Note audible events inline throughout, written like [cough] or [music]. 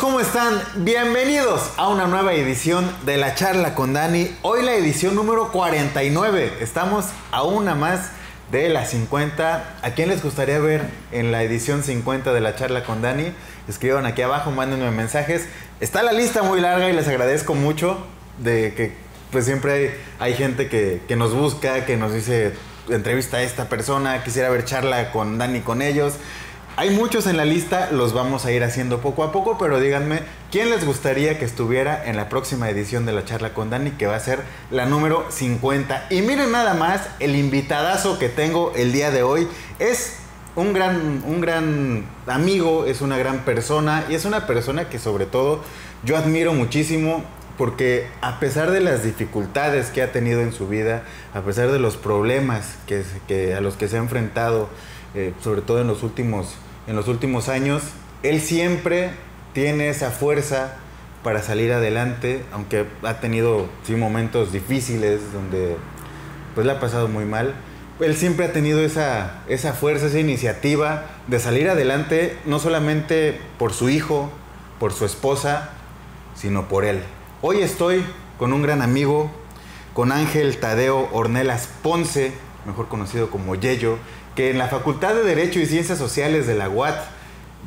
¿cómo están? Bienvenidos a una nueva edición de la charla con Dani. Hoy la edición número 49. Estamos a una más de la 50. ¿A quién les gustaría ver en la edición 50 de la charla con Dani? Escriban aquí abajo, mándenme mensajes. Está la lista muy larga y les agradezco mucho de que pues siempre hay, hay gente que, que nos busca, que nos dice entrevista a esta persona, quisiera ver charla con Dani con ellos. Hay muchos en la lista, los vamos a ir haciendo poco a poco, pero díganme, ¿quién les gustaría que estuviera en la próxima edición de la charla con Dani, que va a ser la número 50? Y miren nada más, el invitadazo que tengo el día de hoy es un gran, un gran amigo, es una gran persona y es una persona que sobre todo yo admiro muchísimo porque a pesar de las dificultades que ha tenido en su vida, a pesar de los problemas que, que a los que se ha enfrentado, eh, sobre todo en los, últimos, en los últimos años, él siempre tiene esa fuerza para salir adelante, aunque ha tenido sí, momentos difíciles donde pues le ha pasado muy mal. Él siempre ha tenido esa, esa fuerza, esa iniciativa de salir adelante, no solamente por su hijo, por su esposa, sino por él. Hoy estoy con un gran amigo, con Ángel Tadeo Ornelas Ponce, mejor conocido como Yello, que en la Facultad de Derecho y Ciencias Sociales de la UAT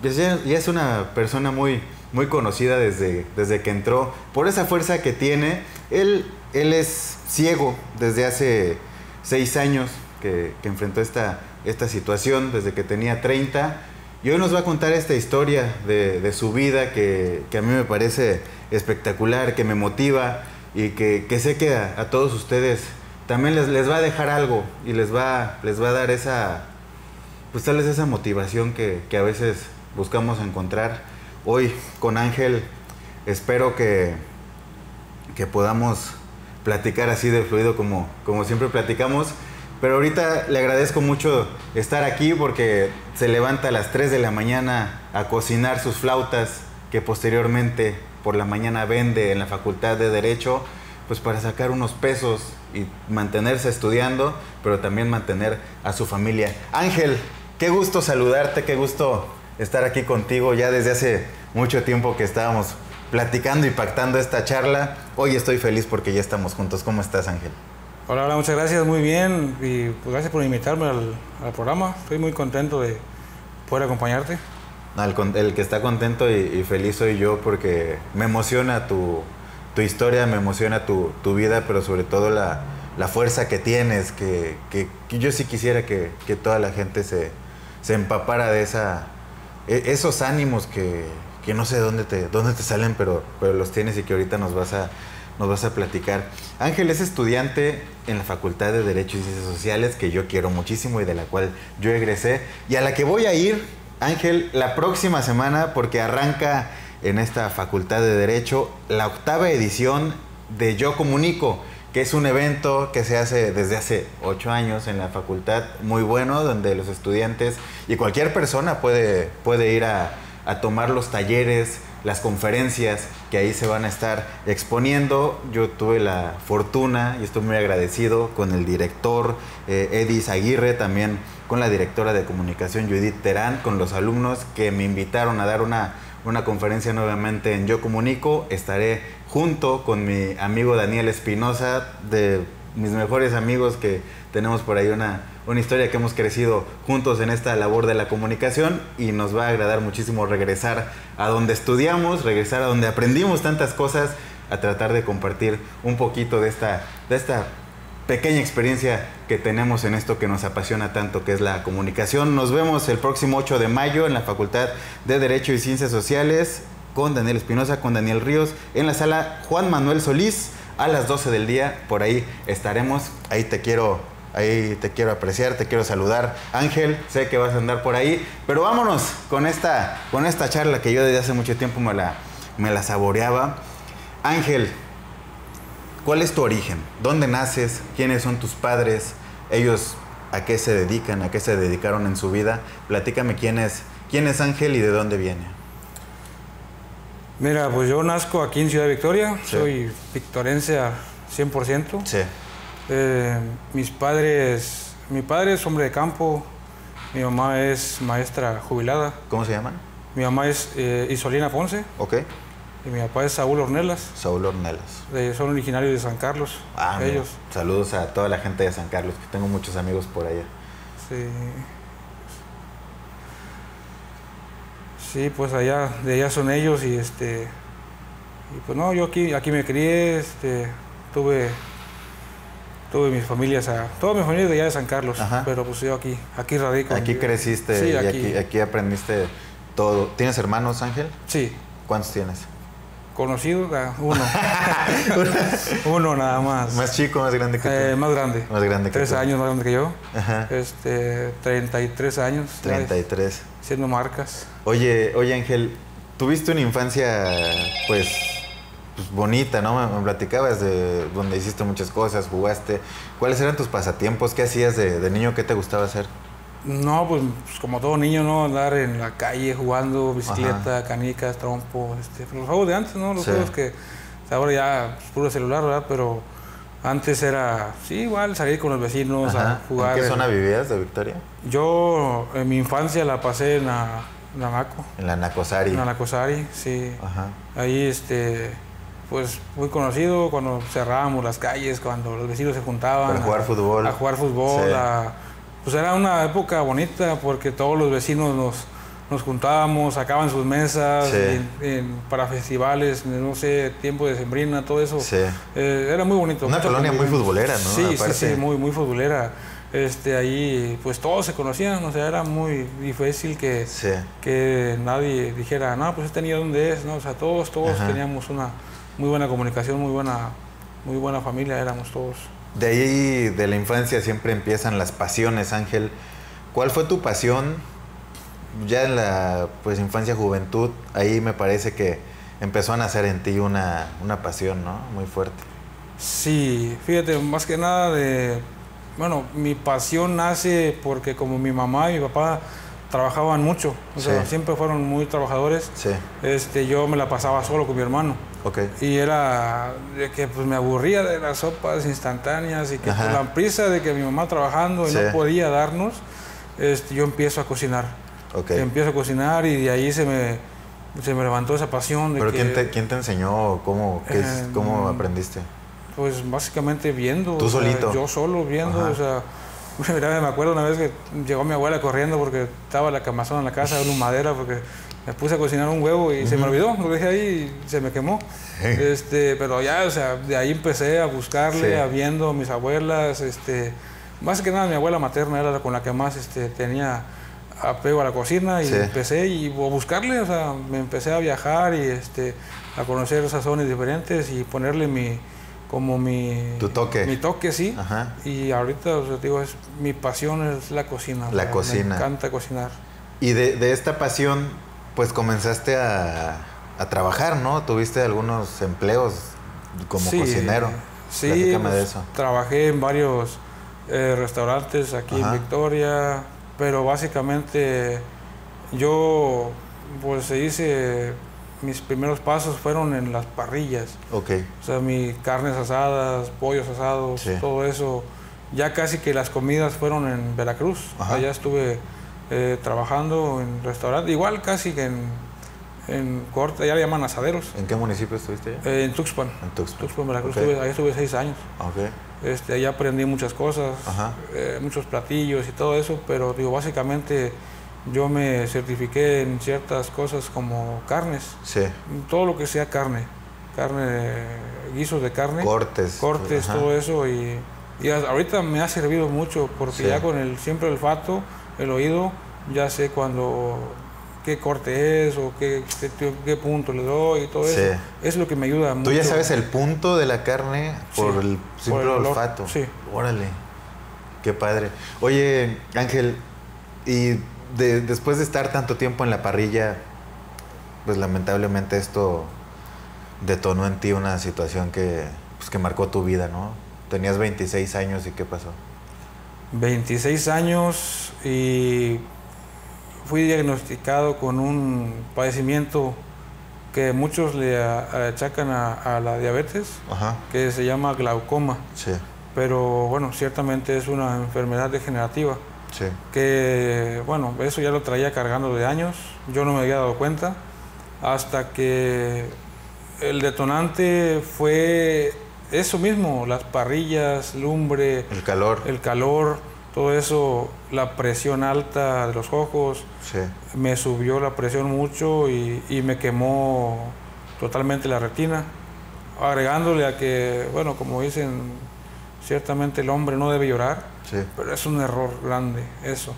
pues ya, es una persona muy, muy conocida desde, desde que entró, por esa fuerza que tiene. Él, él es ciego desde hace seis años que, que enfrentó esta, esta situación, desde que tenía 30. Y hoy nos va a contar esta historia de, su vida que, que, a mí me parece espectacular, que me motiva y que, que sé que a todos ustedes también les, les, va a dejar algo y les va, les va a dar esa, pues tal vez esa motivación que, que, a veces buscamos encontrar. Hoy con Ángel espero que, que podamos platicar así de fluido como, como siempre platicamos. Pero ahorita le agradezco mucho estar aquí porque se levanta a las 3 de la mañana a cocinar sus flautas que posteriormente por la mañana vende en la Facultad de Derecho, pues para sacar unos pesos y mantenerse estudiando, pero también mantener a su familia. Ángel, qué gusto saludarte, qué gusto estar aquí contigo ya desde hace mucho tiempo que estábamos platicando y pactando esta charla. Hoy estoy feliz porque ya estamos juntos. ¿Cómo estás, Ángel? Hola, hola, muchas gracias, muy bien y pues gracias por invitarme al, al, programa. Estoy muy contento de poder acompañarte. El, el que está contento y, y, feliz soy yo porque me emociona tu, tu historia, me emociona tu, tu, vida, pero sobre todo la, la fuerza que tienes, que, que, yo sí quisiera que, que toda la gente se, se empapara de esa, e, esos ánimos que, que no sé dónde te, dónde te salen, pero, pero los tienes y que ahorita nos vas a nos vas a platicar. Ángel es estudiante en la Facultad de Derecho y Ciencias Sociales, que yo quiero muchísimo y de la cual yo egresé, y a la que voy a ir, Ángel, la próxima semana, porque arranca en esta Facultad de Derecho la octava edición de Yo Comunico, que es un evento que se hace desde hace ocho años en la facultad, muy bueno, donde los estudiantes y cualquier persona puede, puede ir a, tomar los talleres, las conferencias que ahí se van a estar exponiendo. Yo tuve la fortuna y estoy muy agradecido con el director eh, Edis Aguirre, también con la directora de comunicación Judith Terán, con los alumnos que me invitaron a dar una, una conferencia nuevamente en Yo Comunico. Estaré junto con mi amigo Daniel Espinosa, de mis mejores amigos que tenemos por ahí una, una historia que hemos crecido juntos en esta labor de la comunicación y nos va a agradar muchísimo regresar a donde estudiamos, regresar a donde aprendimos tantas cosas, a tratar de compartir un poquito de esta, de esta pequeña experiencia que tenemos en esto que nos apasiona tanto, que es la comunicación. Nos vemos el próximo 8 de mayo en la Facultad de Derecho y Ciencias Sociales con Daniel Espinosa, con Daniel Ríos, en la sala Juan Manuel Solís a las 12 del día. Por ahí estaremos. Ahí te quiero ahí te quiero apreciar, te quiero saludar. Ángel, sé que vas a andar por ahí, pero vámonos con esta, con esta charla que yo desde hace mucho tiempo me la, me la saboreaba. Ángel, ¿cuál es tu origen? ¿Dónde naces? ¿Quiénes son tus padres? ¿Ellos a qué se dedican? ¿A qué se dedicaron en su vida? Platícame quién es, quién es Ángel y de dónde viene. Mira, pues yo nazco aquí en Ciudad Victoria, sí. soy victorense a 100%. Sí. Eh, mis padres, mi padre es hombre de campo, mi mamá es maestra jubilada. ¿Cómo se llaman? Mi mamá es eh, Isolina Ponce Ok. Y mi papá es Saúl Ornelas. Saúl Ornelas. Eh, son originarios de San Carlos. Ah, mira, ellos. Saludos a toda la gente de San Carlos, que tengo muchos amigos por allá. Sí. Sí, pues allá, de allá son ellos y este. Y pues no, yo aquí, aquí me crié, este, tuve, tuve mis familias, a, toda mi familia de allá de San Carlos, Ajá. pero pues yo aquí, aquí radico. Aquí creciste Sí, y aquí. aquí, aquí aprendiste todo. ¿Tienes hermanos, Ángel? Sí, ¿Cuántos tienes? Conocido, uno. [laughs] [laughs] uno nada más. ¿Más chico, más grande que tú? Eh, más grande. Más grande que Tres tú. años más grande que yo. Ajá. Este, 33 años. ya 33. Haciendo marcas. Oye, oye Ángel, tuviste una infancia pues, pues, bonita, ¿no? Me, me platicabas de donde hiciste muchas cosas, jugaste. ¿Cuáles eran tus pasatiempos? ¿Qué hacías de, de niño? ¿Qué te gustaba hacer? No, pues, pues, como todo niño, ¿no? Andar en la calle jugando bicicleta, canicas, trompo, este, los juegos de antes, ¿no? Los Sí. juegos que ahora ya pues, puro celular, ¿verdad? Pero antes era, sí, igual salir con los vecinos Ajá. a jugar. ¿En qué zona vivías de Victoria? Yo en mi infancia la pasé en la, en la Naco, En la Nacosari. en la Nacosari, sí. Ajá. Ahí, este, pues muy conocido cuando cerrábamos las calles, cuando los vecinos se juntaban. Para jugar a- fútbol. A jugar fútbol. Sí. a- pues era una época bonita porque todos los vecinos nos, nos juntábamos, sacaban sus mesas Sí. en- en- para festivales, no sé, tiempo de sembrina, todo eso. Sí. Eh, era muy bonito. Una colonia muy futbolera, ¿no? Sí, sí, sí, muy, muy futbolera. Este, ahí, pues todos se conocían, o sea, era muy difícil que, Sí. que nadie dijera, no, pues este niño dónde es, ¿no? O sea, todos, todos Ajá. teníamos una muy buena comunicación, muy buena, muy buena familia, éramos todos. De ahí, de la infancia, siempre empiezan las pasiones, Ángel. ¿Cuál fue tu pasión ya en la pues, infancia, juventud? Ahí me parece que empezó a nacer en ti una, una pasión, ¿no? Muy fuerte. Sí, fíjate, más que nada de, bueno, mi pasión nace porque como mi mamá y mi papá trabajaban mucho, o sea, siempre fueron muy trabajadores, Sí, este, yo me la pasaba solo con mi hermano. Ok. Y era de que pues me aburría de las sopas instantáneas y que Ajá. por la prisa de que mi mamá trabajando y Sí. no podía darnos, este, yo empiezo a cocinar. ok. Empiezo a cocinar y de ahí se me, se me levantó esa pasión de ¿Pero que, quién te, quién te enseñó? ¿Cómo, qué Eh, cómo aprendiste? pues básicamente viendo. ¿Tú o sea, solito? yo solo viendo, Ajá. o sea, [laughs] mira, me acuerdo una vez que llegó mi abuela corriendo porque estaba la camazón en la casa una madera porque me puse a cocinar un huevo y se me olvidó, lo dejé ahí y se me quemó. Este, pero ya, o sea, de ahí empecé a buscarle, Sí. a viendo a mis abuelas, este, más que nada mi abuela materna era la con la que más este, tenía apego a la cocina y Sí. empecé y a buscarle, o sea, me empecé a viajar y este, a conocer sazones diferentes y ponerle mi como mi Tu toque. mi toque sí Ajá. y ahorita o sea, digo es mi pasión es la cocina o La sea, cocina. me encanta cocinar Y de, de esta pasión, pues comenzaste a, a trabajar, ¿no? Tuviste algunos empleos como Sí, cocinero. sí Platícame de pues, eso. trabajé en varios eh, restaurantes aquí Ajá. en Victoria pero básicamente yo pues se dice mis primeros pasos fueron en las parrillas Ok. O sea, mi carnes asadas, pollos asados, Sí. todo eso. Ya casi que las comidas fueron en Veracruz. Ajá. Allá estuve eh, trabajando en restaurante, igual casi que en, en corte, ya le llaman asaderos. ¿En qué municipio estuviste ya? Eh, en Tuxpan. En Tuxpan. Tuxpan, Veracruz. Estuve- allá estuve seis años. Ok. Este, allá aprendí muchas cosas, eh, muchos platillos y todo eso, pero digo, básicamente yo me certifiqué en ciertas cosas como carnes, Sí. todo lo que sea carne, carne, guisos de carne Cortes. cortes, Ajá. todo eso y, y ahorita me ha servido mucho porque Sí. ya con el siempre el olfato, el oído, ya sé cuando qué corte es o qué, qué, qué punto le doy y todo Sí. eso. Es lo que me ayuda mucho. Tú ya sabes el punto de la carne por Sí, el por simple el olfato. sí. Órale. Qué padre. Oye, Ángel, y de- después de estar tanto tiempo en la parrilla, pues lamentablemente esto detonó en ti una situación que, pues, que marcó tu vida, ¿no? Tenías 26 años y ¿qué pasó? 26 años y fui diagnosticado con un padecimiento que muchos le achacan a, a la diabetes, Ajá. que se llama glaucoma. Sí, Pero bueno, ciertamente es una enfermedad degenerativa. Sí. que bueno, eso ya lo traía cargando de años, yo no me había dado cuenta, hasta que el detonante fue eso mismo, las parrillas, lumbre, El calor. el calor, todo eso, la presión alta de los ojos, Sí. me subió la presión mucho y, y me quemó totalmente la retina, agregándole a que, bueno, como dicen, ciertamente el hombre no debe llorar, Sí. pero es un error grande eso.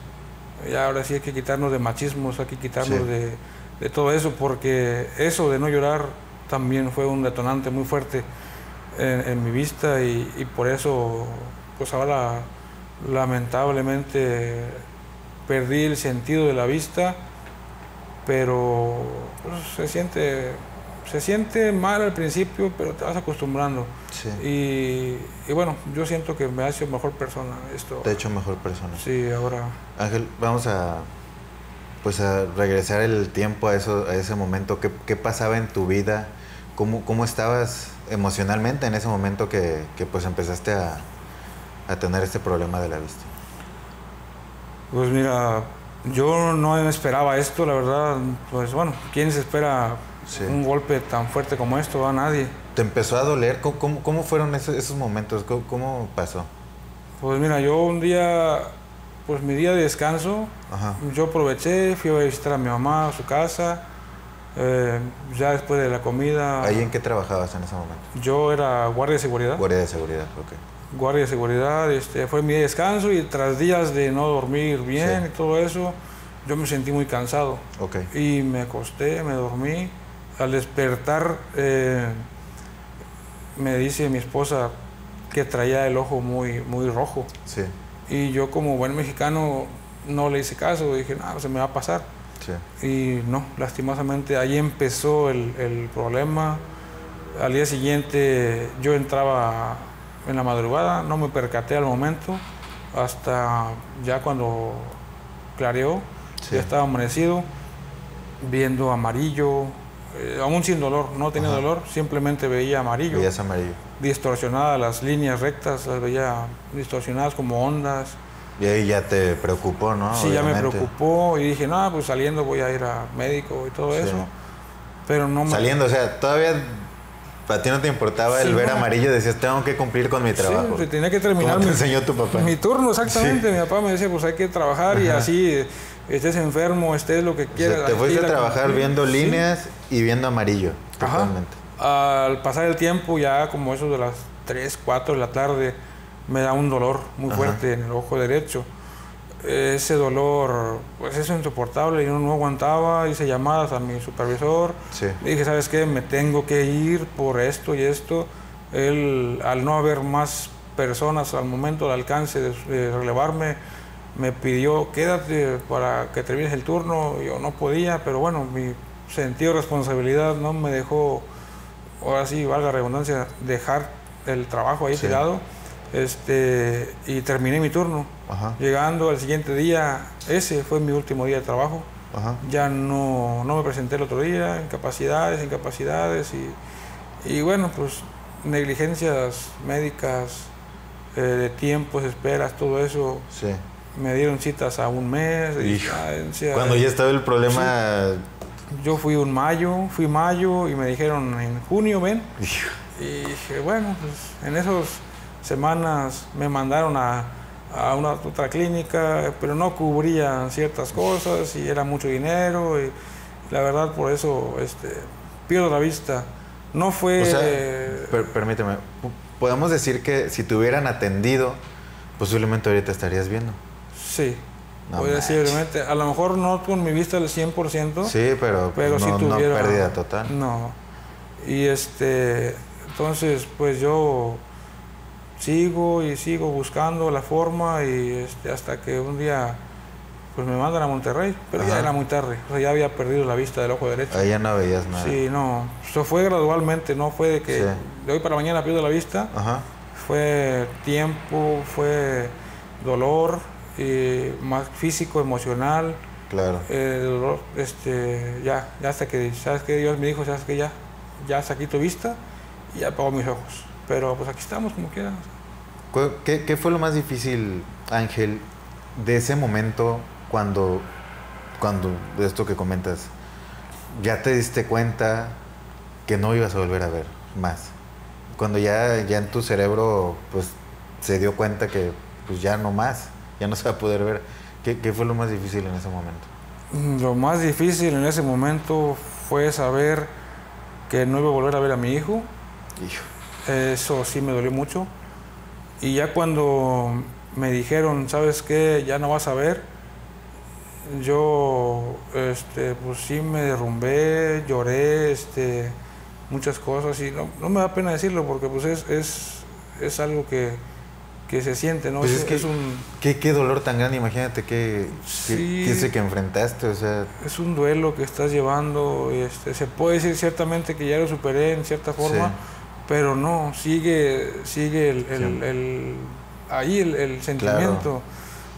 Y ahora sí hay que quitarnos de machismos, hay que quitarnos Sí. de, de todo eso, porque eso de no llorar también fue un detonante muy fuerte en, en mi vista y, y por eso, pues ahora lamentablemente perdí el sentido de la vista, pero pues, se siente se siente mal al principio, pero te vas acostumbrando. Sí. Y, y bueno, yo siento que me ha hecho mejor persona esto. Te ha hecho mejor persona. Sí, ahora. Ángel, vamos a pues a regresar el tiempo a eso, a ese momento. ¿Qué, qué pasaba en tu vida? ¿Cómo, cómo estabas emocionalmente en ese momento que, que, pues empezaste a, a tener este problema de la vista? Pues mira, yo no esperaba esto, la verdad. Pues bueno, ¿quién se espera Sí. un golpe tan fuerte como esto? A nadie. ¿Te empezó a doler? ¿Cómo, cómo- cómo fueron esos, esos momentos? ¿Cómo, cómo pasó? Pues mira, yo un día, pues mi día de descanso, Ajá. yo aproveché, fui a visitar a mi mamá a su casa. Eh, ya después de la comida, ¿Ahí en qué trabajabas en ese momento? yo era guardia de seguridad. Guardia de seguridad, ok. guardia de seguridad, este, fue mi descanso y tras días de no dormir bien Sí. y todo eso, yo me sentí muy cansado Ok. y me acosté, me dormí. Al despertar, eh, me dice mi esposa que traía el ojo muy, muy rojo Sí, y yo como buen mexicano no le hice caso, dije, no, se me va a pasar. Sí. Y no, lastimosamente ahí empezó el, el problema. Al día siguiente yo entraba en la madrugada, no me percaté al momento, hasta ya cuando clareó, Sí. ya estaba amanecido, viendo amarillo, eh, aún sin dolor, no tenía Ajá. dolor, simplemente veía amarillo, Veías amarillo. distorsionadas las líneas rectas, las veía distorsionadas como ondas. Y ahí ya te preocupó, ¿no? Sí, ya me Obviamente. preocupó y dije, no, pues saliendo voy a ir a médico y todo Sí. eso. Pero no me... Saliendo, o sea, todavía a ti no te importaba el Sí, ver no. amarillo, decías, tengo que cumplir con mi Sí, trabajo. se tenía que terminar ¿Cómo te mi, enseñó tu papá? mi turno, exactamente. Mi papá me decía, pues hay que trabajar y Ajá. así eh, estés enfermo, estés lo que O sea, quieras. te fuiste a trabajar viendo Sí. líneas y viendo amarillo, totalmente. Al pasar el tiempo, ya como eso de las 3, 4 de la tarde, me da un dolor muy Ajá. fuerte en el ojo derecho. Ese dolor, pues es insoportable y no, aguantaba. Hice llamadas a mi supervisor. Sí. Le dije, ¿sabes qué? Me tengo que ir por esto y esto. Él, al no haber más personas al momento del alcance de, de relevarme, me pidió, quédate para que termines el turno. Yo no podía, pero bueno, mi sentido de responsabilidad no me dejó, ahora sí, valga la redundancia, dejar el trabajo ahí Sí. tirado. Este, y terminé mi turno. Ajá, Llegando al siguiente día, ese fue mi último día de trabajo ajá. ya no, no me presenté el otro día, incapacidades, incapacidades y, y bueno, pues negligencias médicas, eh, de tiempos, esperas, todo eso. Sí. Me dieron citas a un mes. de Hijo, distancia. Cuando ya estaba el problema... Yo fui un mayo, fui mayo y me dijeron en junio, ven. Hijo, Y dije, bueno, pues en esas semanas me mandaron a, a una otra clínica, pero no cubrían ciertas cosas y era mucho dinero y la verdad por eso este, pierdo la vista. No fue... O sea, per- permíteme, podemos decir que si te hubieran atendido, posiblemente ahorita estarías viendo. sí, No voy a lo mejor no con mi vista al 100%, Sí, pero, pero no, si no tuviera... pérdida total. No. Y este, entonces, pues yo sigo y sigo buscando la forma y este, hasta que un día pues me mandan a Monterrey, pero ya era muy tarde, o sea, ya había perdido la vista del ojo derecho. Ahí ya no veías nada. Sí, no, eso fue gradualmente, no fue de que Sí. de hoy para mañana pierdo la vista, Ajá. fue tiempo, fue dolor, y más físico, emocional, Claro. eh, dolor, este, ya, ya hasta que, ¿sabes qué? Dios me dijo, ¿sabes qué? Ya, ya saqué tu vista y ya apagó mis ojos. Pero pues aquí estamos como quieran. ¿Cu- ¿Qué, qué fue lo más difícil, Ángel, de ese momento cuando, cuando, de esto que comentas, ya te diste cuenta que no ibas a volver a ver más? Cuando ya, ya en tu cerebro, pues, se dio cuenta que, pues, ya no más, ya no se va a poder ver. ¿Qué, qué fue lo más difícil en ese momento? Mm, Lo más difícil en ese momento fue saber que no iba a volver a ver a mi hijo. Hijo. Eso sí me dolió mucho. Y ya cuando me dijeron, ¿sabes qué? Ya no vas a ver. Yo, este, pues sí me derrumbé, lloré, este, muchas cosas y no, no me da pena decirlo porque pues es, es, es algo que, que se siente, ¿no? Pues es, es que- es un, ¿Qué, qué dolor tan grande, imagínate qué, qué, Sí. que enfrentaste, o sea, es un duelo que estás llevando. Este, se puede decir ciertamente que ya lo superé en cierta forma, Sí. Pero no, sigue, sigue el, el- Sí. el- ahí el, el sentimiento.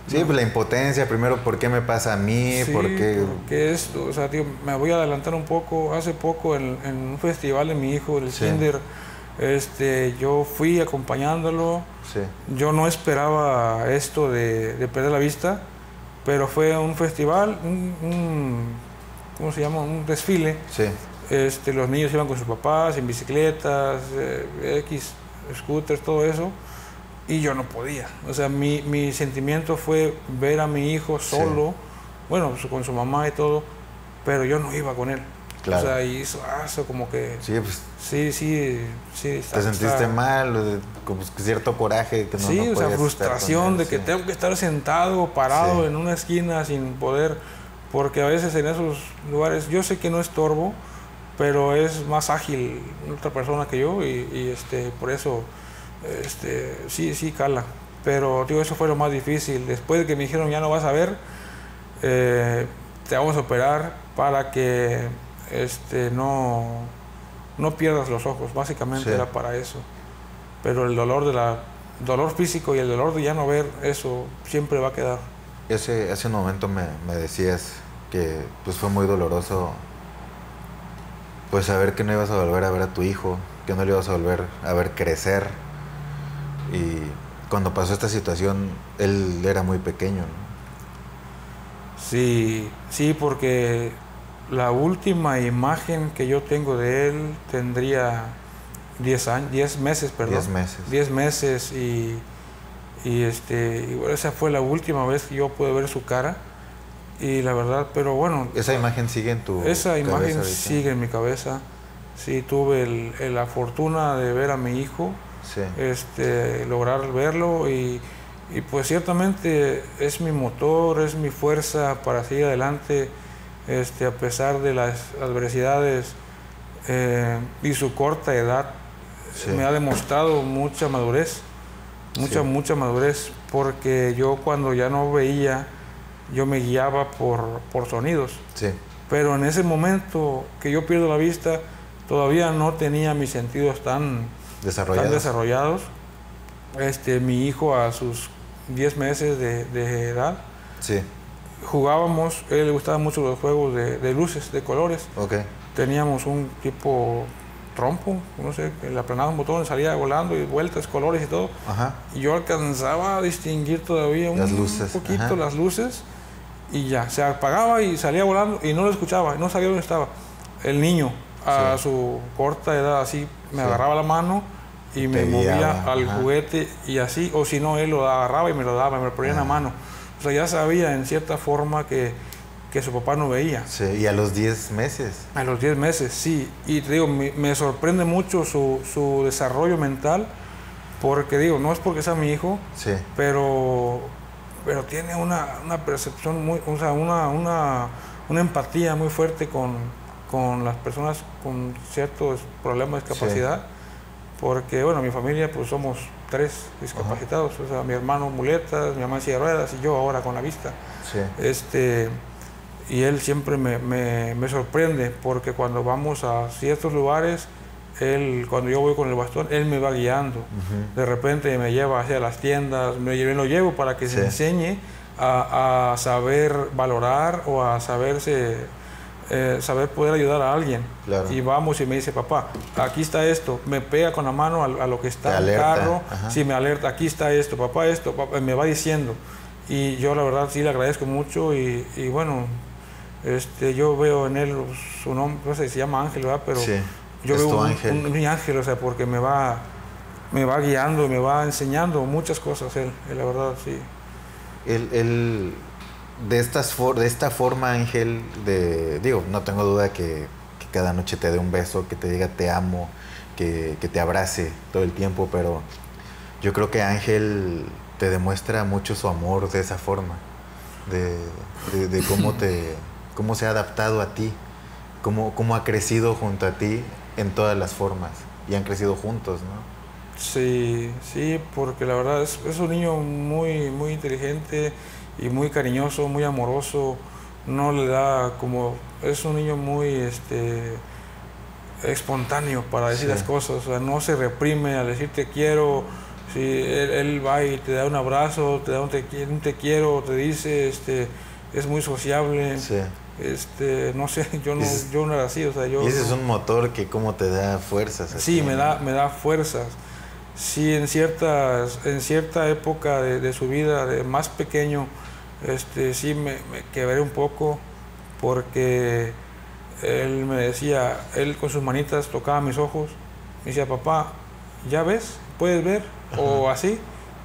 sí, pues la impotencia, primero, ¿por qué me pasa a mí? Sí, ¿Por qué? porque esto, o sea, digo, me voy a adelantar un poco. Hace poco en, en un festival de mi hijo, el Sí. Kinder, este, yo fui acompañándolo. Sí, Yo no esperaba esto de, de perder la vista, pero fue un festival, un, un- ¿cómo se llama? Un desfile. sí, Este, los niños iban con sus papás en bicicletas, eh, X, scooters, todo eso, y yo no podía. O sea, mi, mi sentimiento fue ver a mi hijo Sí. solo, bueno, su- con su mamá y todo, pero yo no iba con él. Claro. O sea, y eso, eso como que, sí, pues sí, sí, sí. está- te sentiste está- mal, como cierto coraje que no sí, no o sea, frustración él, de que sí. tengo que estar sentado, parado Sí. en una esquina sin poder, porque a veces en esos lugares, yo sé que no estorbo, pero es más ágil otra persona que yo y, y, este, por eso, este, sí, sí cala. Pero digo, eso fue lo más difícil. Después de que me dijeron ya no vas a ver, eh, te vamos a operar para que este, no, no pierdas los ojos. Básicamente Sí. era para eso. Pero el dolor de la dolor físico y el dolor de ya no ver, eso siempre va a quedar. Ese, un momento me, me decías que pues fue muy doloroso pues saber que no ibas a volver a ver a tu hijo, que no le ibas a volver a ver crecer. Y cuando pasó esta situación, él era muy pequeño, ¿no? Sí, sí, porque la última imagen que yo tengo de él tendría 10 años, 10 meses, perdón. 10 meses. 10 meses y, y este, y esa fue la última vez que yo pude ver su cara. Y la verdad, pero bueno, Esa imagen sigue en tu esa cabeza imagen ahorita? sigue en mi cabeza. Sí, tuve el- el- la fortuna de ver a mi hijo, Sí. este, lograr verlo y, y pues ciertamente es mi motor, es mi fuerza para seguir adelante este, a pesar de las adversidades eh, y su corta edad. Sí. Me ha demostrado mucha madurez, mucha, Sí. mucha madurez, porque yo cuando ya no veía, yo me guiaba por, por sonidos. Sí. Pero en ese momento que yo pierdo la vista, todavía no tenía mis sentidos tan, Desarrollado. tan desarrollados. Este, mi hijo a sus 10 meses de, de edad, Sí. jugábamos, a él le gustaban mucho los juegos de, de luces, de colores. Ok. Teníamos un tipo trompo, no sé, le aplanaba un botón, salía volando y vueltas, colores y todo. Ajá. Y yo alcanzaba a distinguir todavía un Las luces, poquito ajá. las luces y ya, se apagaba y salía volando y no lo escuchaba, no sabía dónde estaba. El niño, a Sí. su corta edad, así me Sí. agarraba la mano y me Te movía guiaba, al ajá. juguete y así, o si no, él lo agarraba y me lo daba, me lo ponía en la Ah. mano. O sea, ya sabía en cierta forma que, que su papá no veía. Sí. Y a los 10 meses. A los 10 meses, sí. Y te digo, me, me sorprende mucho su, su desarrollo mental, porque digo, no es porque sea mi hijo, Sí. pero, pero tiene una, una percepción muy, o sea, una, una, una empatía muy fuerte con, con las personas con ciertos problemas de Sí. discapacidad, porque bueno, mi familia pues somos tres discapacitados, o sea, mi hermano muletas, mi mamá en silla de ruedas y yo ahora con la vista. Sí. Este, y él siempre me, me- me sorprende porque cuando vamos a ciertos lugares, él, cuando yo voy con el bastón, él me va guiando. De repente me lleva hacia las tiendas, me lo llevo para que Sí. se enseñe a, a saber valorar o a saberse, eh, saber poder ayudar a alguien. Claro. Y vamos y me dice, papá, aquí está esto, me pega con la mano a, a lo que está en el carro, si me alerta, aquí está esto, papá, esto, papá, me va diciendo. Y yo la verdad sí le agradezco mucho y, y bueno, este, yo veo en él su nombre, no sé, se llama Ángel, ¿verdad? Pero Sí, yo es veo tu un, ángel. un- mi ángel, o sea, porque me va, me va guiando, me va enseñando muchas cosas él, él, la verdad, sí. Él, él- de, estas for- de esta forma, Ángel, de, digo, no tengo duda que, que cada noche te dé un beso, que te diga te amo, que, que te abrace todo el tiempo, pero yo creo que Ángel te demuestra mucho su amor de esa forma, de, de- de cómo, te, cómo se ha adaptado a ti, cómo, cómo ha crecido junto a ti en todas las formas y han crecido juntos, ¿no? Sí, sí, porque la verdad es, es un niño muy, muy inteligente y muy cariñoso, muy amoroso. No le da como. Es un niño muy este, espontáneo para decir Sí. las cosas. O sea, no se reprime al decir te quiero. Si él, él va y te da un abrazo, te da un te, qui- un te quiero, te dice, este, es muy sociable. Sí. Este, no sé, [laughs] yo no, yo no era así. O sea, yo, Y ese es un motor que como te da fuerzas. Sí, me da, me da fuerzas. Sí, en, ciertas, en cierta época de, de su vida, de más pequeño, este, sí me, me quebré un poco porque él me decía, él con sus manitas tocaba mis ojos, me decía, papá, ¿ya ves? ¿Puedes ver? O así.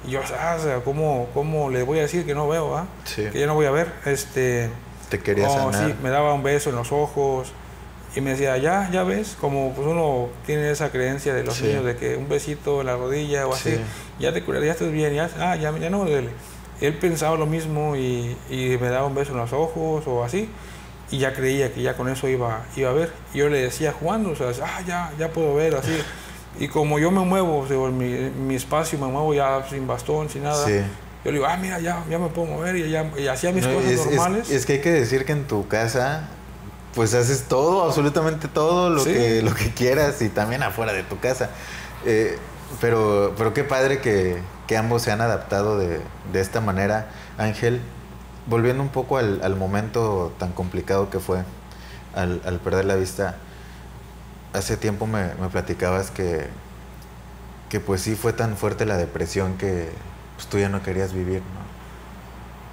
Y yo, ah, o sea, ¿cómo, ¿cómo le voy a decir que no veo? ah? Sí. Que ya no voy a ver. Este, Te quería Oh, sanar. sí, me daba un beso en los ojos y me decía, ya, ya ves, como pues uno tiene esa creencia de los Sí. niños de que un besito en la rodilla o así, Sí. ya te curas, ya estás bien, ya, ah, ya, ya no me duele. Él pensaba lo mismo y, y me daba un beso en los ojos o así y ya creía que ya con eso iba, iba a ver. Y yo le decía jugando, o sea, ah, ya, ya puedo ver, así. [laughs] Y como yo me muevo, o sea, mi, espacio me muevo ya sin bastón, sin nada, Sí. Yo le digo, ah, mira, ya, ya me puedo mover y, ya, y hacía mis No, cosas es, es- normales. es que hay que decir que en tu casa, pues haces todo, absolutamente todo lo, Sí. que, lo que quieras y también afuera de tu casa. Eh, pero, pero qué padre que, que ambos se han adaptado de, de esta manera. Ángel, volviendo un poco al, al momento tan complicado que fue al, al perder la vista, hace tiempo me, me platicabas que, que pues sí fue tan fuerte la depresión que pues, tú ya no querías vivir, ¿no?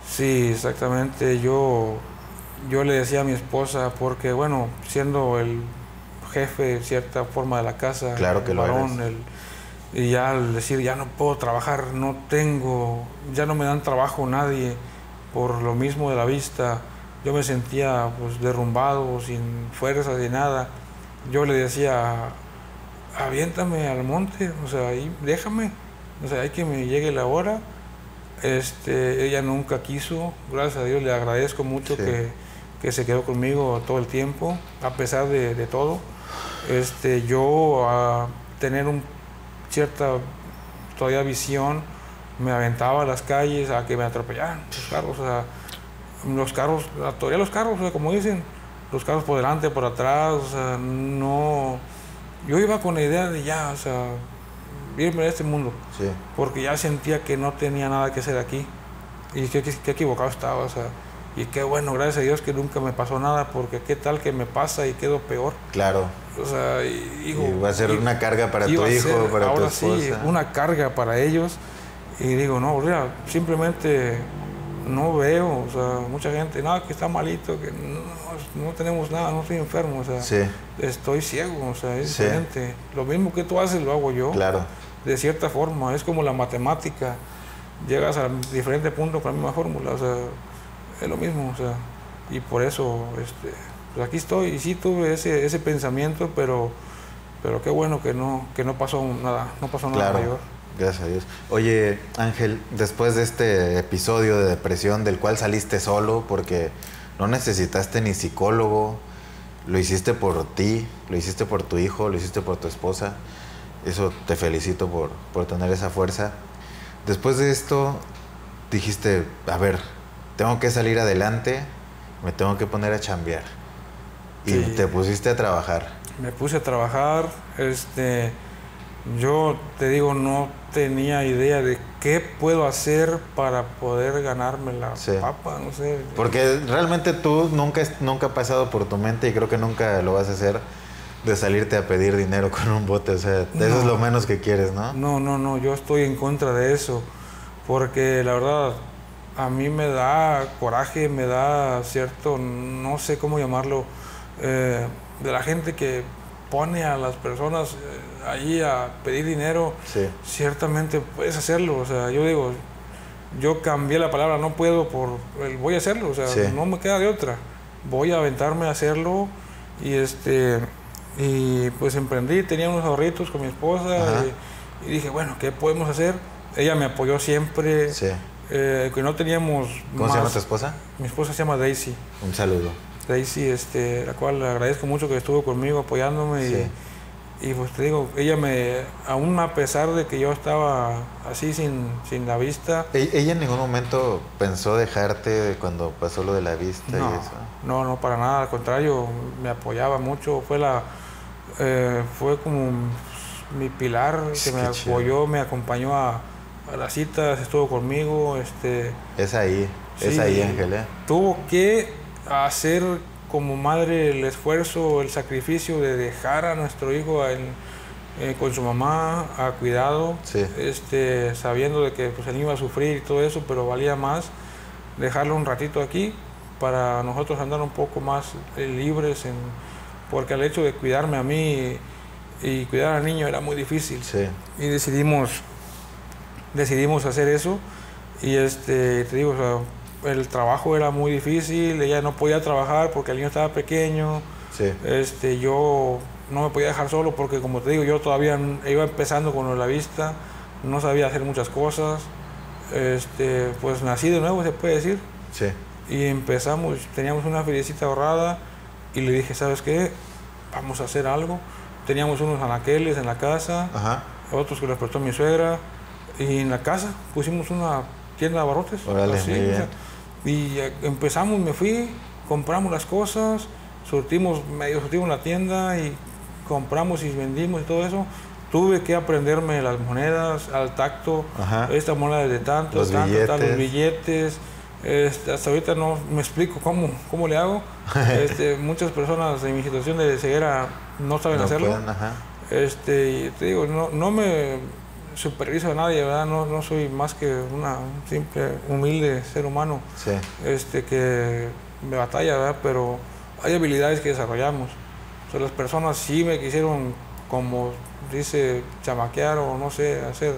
Sí, exactamente. Yo, yo le decía a mi esposa, porque bueno, siendo el jefe de cierta forma de la casa, Claro que el lo varón, eres. el- y ya al decir ya no puedo trabajar, no tengo, ya no me dan trabajo nadie por lo mismo de la vista, yo me sentía pues derrumbado, sin fuerzas y nada. Yo le decía, aviéntame al monte, o sea, ahí déjame, o sea, hay que me llegue la hora. Este, ella nunca quiso, gracias a Dios le agradezco mucho Sí. que, que se quedó conmigo todo el tiempo, a pesar de, de todo. Este, yo a tener un cierta todavía visión, me aventaba a las calles a que me atropellaran los carros, o sea, los carros, todavía los carros, o sea, como dicen, los carros por delante, por atrás, o sea, no, yo iba con la idea de ya, o sea, irme de este mundo Sí. porque ya sentía que no tenía nada que hacer aquí y qué, qué- qué equivocado estaba, o sea, y qué bueno, gracias a Dios que nunca me pasó nada, porque qué tal que me pasa y quedo peor, Claro. o sea, y, digo, y va a ser y- una carga para tu hijo, ser para tu ahora esposa. sí, una carga para ellos, y digo, no, sea, simplemente no veo, o sea, mucha gente, no, que está malito, que no, no tenemos nada, no estoy enfermo, o sea, Sí, estoy ciego, o sea, es Sí. diferente, lo mismo que tú haces lo hago yo claro. de cierta forma. Es como la matemática. Llegas a diferente punto con la misma fórmula. O sea, es lo mismo. O sea, y por eso, este, pues aquí estoy. Y sí tuve ese, ese pensamiento, pero, pero qué bueno que no, que no pasó nada. No pasó nada Claro. mayor. Gracias a Dios. Oye, Ángel, después de este episodio de depresión del cual saliste solo porque no necesitaste ni psicólogo, lo hiciste por ti, lo hiciste por tu hijo, lo hiciste por tu esposa. Eso te felicito por, por tener esa fuerza. Después de esto, dijiste, a ver, tengo que salir adelante, me tengo que poner a chambear. Y Sí. te pusiste a trabajar. Me puse a trabajar. Este, yo te digo, no tenía idea de qué puedo hacer para poder ganarme la Sí. papa. No sé. Porque realmente tú nunca, nunca ha pasado por tu mente y creo que nunca lo vas a hacer de salirte a pedir dinero con un bote. O sea, eso es lo menos que quieres, ¿no? No, no, no, yo estoy en contra de eso, porque la verdad, a mí me da coraje, me da cierto, no sé cómo llamarlo, eh, de la gente que pone a las personas eh, ahí a pedir dinero, Sí. ciertamente puedes hacerlo. O sea, yo digo, yo cambié la palabra no puedo por el voy a hacerlo, o sea, Sí. no me queda de otra. Voy a aventarme a hacerlo y este y pues emprendí, tenía unos ahorritos con mi esposa y, y dije, bueno, ¿qué podemos hacer? Ella me apoyó siempre, Sí. eh, que no teníamos ¿Cómo se llama más- tu esposa? Mi esposa se llama Daisy. Un saludo. Daisy, este, la cual le agradezco mucho que estuvo conmigo apoyándome Sí. y, y, pues te digo, ella me, aún a pesar de que yo estaba así sin, sin la vista, ¿E- ¿Ella en ningún momento pensó dejarte cuando pasó lo de la vista no, y eso? no, no, para nada, al contrario, me apoyaba mucho, fue la, eh, fue como mi pilar Sí, que me apoyó, me acompañó a, a las citas, estuvo conmigo, este, Es ahí, es Sí. ahí, Ángel, ¿eh? tuvo que hacer como madre el esfuerzo, el sacrificio de dejar a nuestro hijo en- eh, con su mamá a cuidado, Sí. este, sabiendo de que pues, él iba a sufrir y todo eso, pero valía más dejarlo un ratito aquí para nosotros andar un poco más eh, libres, en, porque el hecho de cuidarme a mí y cuidar al niño era muy difícil Sí. y decidimos decidimos hacer eso y este te digo o sea, el trabajo era muy difícil ella no podía trabajar porque el niño estaba pequeño Sí. este yo no me podía dejar solo porque como te digo yo todavía iba empezando con la vista no sabía hacer muchas cosas este pues nací de nuevo se puede decir Sí. y empezamos teníamos una feriecita ahorrada y le dije sabes qué vamos a hacer algo teníamos unos anaqueles en la casa Ajá. otros que los prestó mi suegra. Y en la casa pusimos una tienda de abarrotes. Órale, así, muy o bien. sea, y eh, empezamos, me fui, compramos las cosas, surtimos, medio surtimos la tienda y compramos y vendimos y todo eso. Tuve que aprenderme las monedas al tacto. Ajá. Esta moneda de tanto, Los tanto, tal, los billetes. billetes. Este, hasta ahorita no me explico cómo, cómo le hago. [laughs] Este, muchas personas en mi situación de ceguera no saben No hacerlo. pueden. Este, y te digo, no, no me superviso a nadie, ¿verdad? No, no soy más que una, un simple, humilde ser humano Sí. este, que me batalla, ¿verdad? Pero hay habilidades que desarrollamos. O sea, las personas sí me quisieron, como dice, chamaquear o no sé, hacer,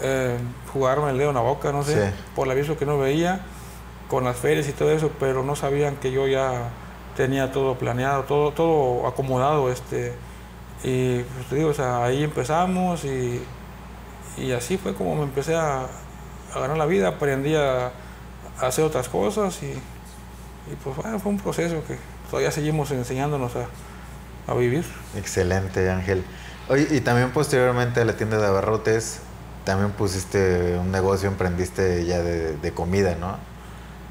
eh, jugarme el dedo en la boca, no sé, Sí. por el aviso que no veía, con las ferias y todo eso, pero no sabían que yo ya tenía todo planeado, todo, todo acomodado, este, y pues te digo, o sea, ahí empezamos y, y así fue como me empecé a, a ganar la vida, aprendí a, a hacer otras cosas y, y pues bueno, fue un proceso que todavía seguimos enseñándonos a, a vivir. Excelente, Ángel. Oye, y también posteriormente a la tienda de abarrotes, también pusiste un negocio, emprendiste ya de, de comida, ¿no?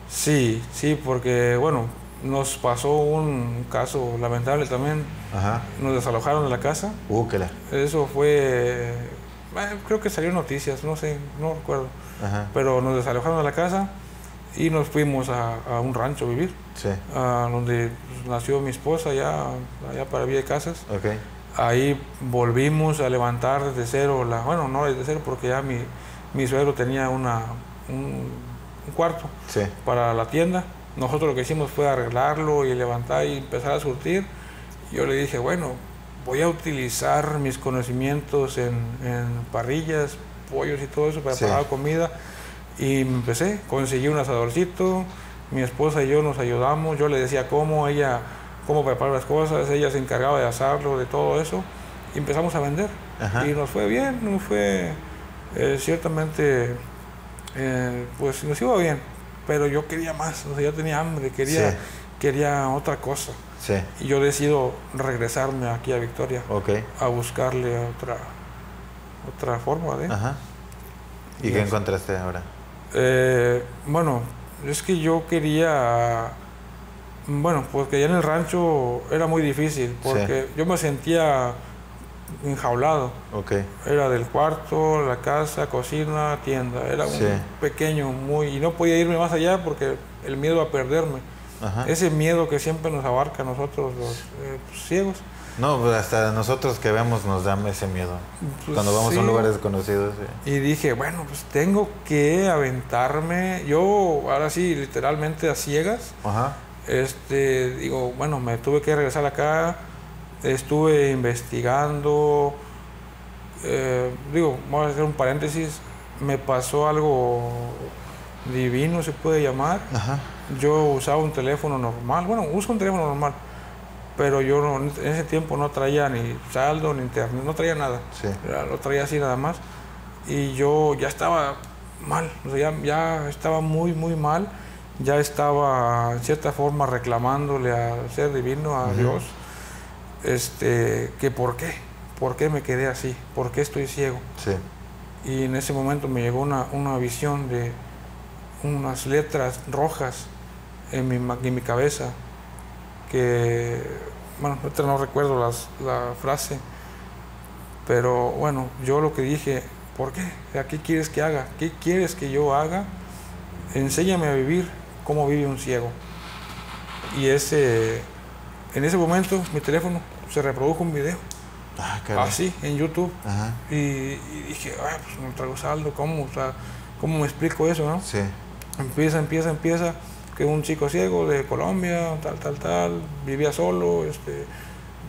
Sí, sí, porque bueno, nos pasó un caso lamentable también, Ajá. nos desalojaron de la casa, Uh, que la. eso fue, eh, creo que salió noticias, no sé, no recuerdo, Ajá. pero nos desalojaron de la casa y nos fuimos a, a un rancho a vivir, Sí. a donde nació mi esposa, allá, allá para Villa de Casas. Ok. Ahí volvimos a levantar desde cero, la, bueno, no desde cero porque ya mi, mi suegro tenía una, un, un cuarto Sí. para la tienda. Nosotros lo que hicimos fue arreglarlo y levantar y empezar a surtir. Yo le dije, bueno, voy a utilizar mis conocimientos en, en parrillas, pollos y todo eso para Sí. preparar comida. Y me empecé, conseguí un asadorcito, mi esposa y yo nos ayudamos, yo le decía cómo, ella cómo preparar las cosas, ella se encargaba de asarlo, de todo eso, y empezamos a vender. Ajá. Y nos fue bien, nos fue eh, ciertamente, eh, pues nos iba bien, pero yo quería más, o sea, yo tenía hambre, quería, Sí. quería otra cosa. Sí. Y yo decido regresarme aquí a Victoria a buscarle otra, otra forma de... Ajá. ¿Y Y qué encontraste ahora? Eh, bueno, es que yo quería, bueno, porque allá en el rancho era muy difícil, porque yo me sentía enjaulado. Era del cuarto, la casa, cocina, tienda. Era un pequeño, muy... Y no podía irme más allá porque el miedo a perderme. Ajá. Ese miedo que siempre nos abarca a nosotros los eh, ciegos. No, pues hasta nosotros que vemos nos da ese miedo. Pues Cuando vamos a un lugar desconocido. sí. Y dije, bueno, pues tengo que aventarme. Yo, ahora sí, literalmente a ciegas. Ajá. Este, digo, bueno, me tuve que regresar acá. Estuve investigando. eh, digo, vamos a hacer un paréntesis. Me pasó algo divino, se puede llamar. Ajá. Yo usaba un teléfono normal, bueno, uso un teléfono normal, pero yo no- en ese tiempo no traía ni saldo, ni internet, no traía nada. Sí. Lo traía así nada más. Y yo ya estaba mal, o sea, ya, ya estaba muy, muy mal. Ya estaba en cierta forma reclamándole al ser divino, a. Dios, este, que por qué, por qué me quedé así, por qué estoy ciego. Sí. Y en ese momento me llegó una, una visión de unas letras rojas en mi, en mi cabeza, que, bueno, ahorita no recuerdo las- la frase, pero bueno, yo lo que dije, ¿por qué? ¿Qué quieres que haga? ¿Qué quieres que yo haga? Enséñame a vivir como vive un ciego. Y ese, en ese momento mi teléfono se reprodujo un video, Ah, así, en YouTube. Ajá. Y, y dije, ay, pues no traigo saldo, ¿cómo? O sea, ¿cómo me explico eso, no? Sí. Empieza, empieza, empieza, que un chico ciego de Colombia, tal, tal, tal, vivía solo, este,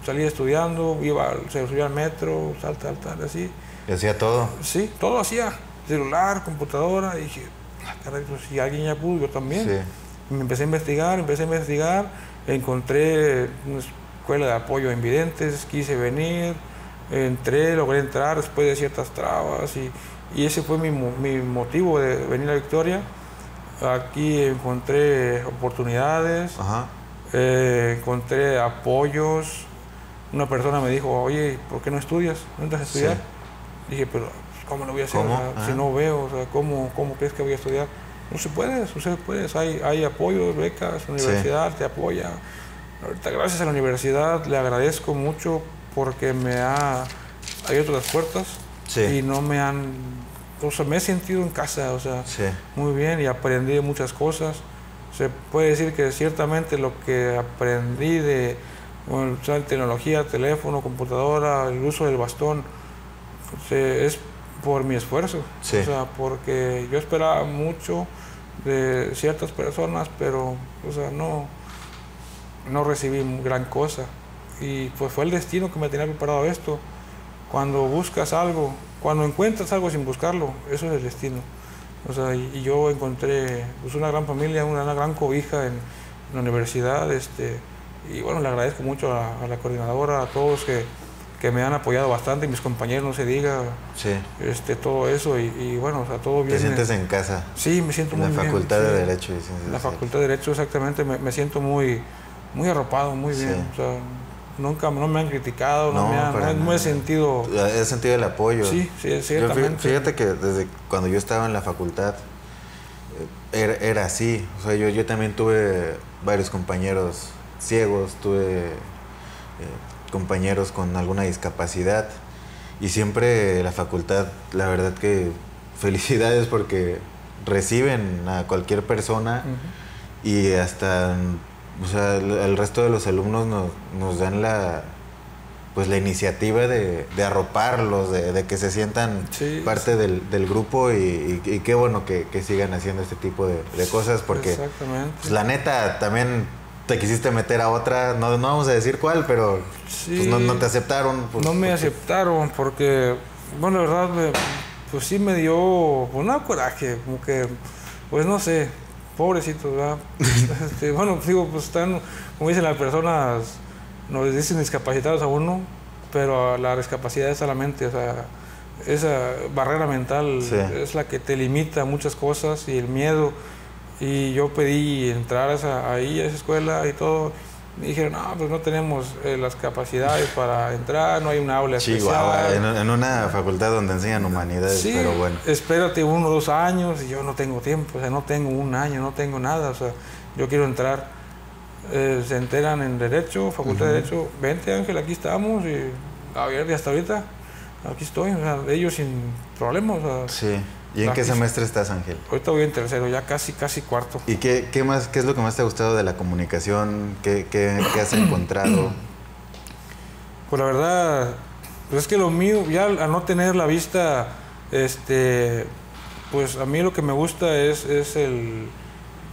salía estudiando, iba, se subía al metro, tal, tal, tal, así. Y hacía todo. Sí, todo hacía, celular, computadora, y dije, ah, caray, pues si alguien ya pudo, yo también. Sí. Me empecé a investigar, empecé a investigar, encontré una escuela de apoyo a invidentes, quise venir, entré, logré entrar después de ciertas trabas y, y ese fue mi, mi motivo de venir a Victoria. Aquí encontré oportunidades, Ajá. eh, encontré apoyos. Una persona me dijo, oye, ¿por qué no estudias? ¿No entras a Sí. estudiar? Dije, pero ¿cómo lo voy a hacer? Si no veo, o sea, ¿cómo, ¿cómo crees que voy a estudiar? No se puede, no se puede. Hay, hay apoyos, becas, universidad te apoya. Ahorita, gracias a la universidad, le agradezco mucho porque me ha abierto las puertas Sí. y no me han. O sea, me he sentido en casa, o sea, Sí. muy bien y aprendí muchas cosas. Se puede decir que ciertamente lo que aprendí de bueno, tecnología, teléfono, computadora, el uso del bastón, se- es por mi esfuerzo. Sí. O sea, porque yo esperaba mucho de ciertas personas, pero o sea, no, no recibí gran cosa. Y pues fue el destino que me tenía preparado esto. Cuando buscas algo, cuando encuentras algo sin buscarlo, eso es el destino. O sea, y, y yo encontré pues, una gran familia, una, una gran cobija en, en la universidad. Este, y bueno, le agradezco mucho a, a la coordinadora, a todos que, que me han apoyado bastante, mis compañeros, no se diga, Sí. este, todo eso. Y, y bueno, o sea, todo Te bien. sientes en casa. Sí, me siento En la muy bien. Facultad sí. de Derecho. y La. Facultad de Derecho, exactamente, me, me siento muy, muy arropado, muy Sí. bien. O sea, nunca no me han criticado, no, No, me han, no, no he sentido. He sentido el apoyo. Sí, sí, Yo ciertamente. fíjate que desde cuando yo estaba en la facultad eh, era, era así. O sea, yo, yo también tuve varios compañeros ciegos, tuve eh, compañeros con alguna discapacidad y siempre la facultad, la verdad que [laughs] felicidades porque reciben a cualquier persona y hasta o sea, el, el resto de los alumnos nos, nos dan la pues la iniciativa de, de arroparlos, de, de que se sientan Sí, parte del, del grupo y, y- y qué bueno que, que sigan haciendo este tipo de, de cosas porque pues, la neta también te quisiste meter a otra, no, no vamos a decir cuál, pero Sí. pues, no, no te aceptaron. pues, no me porque- aceptaron porque, bueno, la verdad, me- pues sí me dio, pues no coraje, como que, pues no sé, pobrecitos, ¿verdad? [laughs] Este, bueno, pues digo, pues están, como dicen las personas, nos dicen discapacitados a uno, pero la discapacidad es a la mente, o sea, esa barrera mental Sí. es la que te limita a muchas cosas y el miedo. Y yo pedí entrar a esa- ahí a esa escuela y todo. Me dijeron, no, pues no tenemos eh, las capacidades para entrar, no hay un aula Chihuahua, especial. en, en una facultad donde enseñan humanidades, Sí, pero bueno. espérate uno o dos años y yo no tengo tiempo, o sea, no tengo un año, no tengo nada, o sea, yo quiero entrar. Eh, se enteran en Derecho, Facultad de. Derecho, vente Ángel, aquí estamos y a ver, y hasta ahorita, aquí estoy, o sea, ellos sin problemas, o sea, Sí. ¿Y en qué semestre estás, Ángel? ahorita voy en tercero, ya casi, casi cuarto. ¿Y qué, qué más, qué es lo que más te ha gustado de la comunicación? ¿Qué, qué- qué has encontrado? [clears throat] Pues la verdad, pues es que lo mío, ya al no tener la vista, este, pues a mí lo que me gusta es, es el,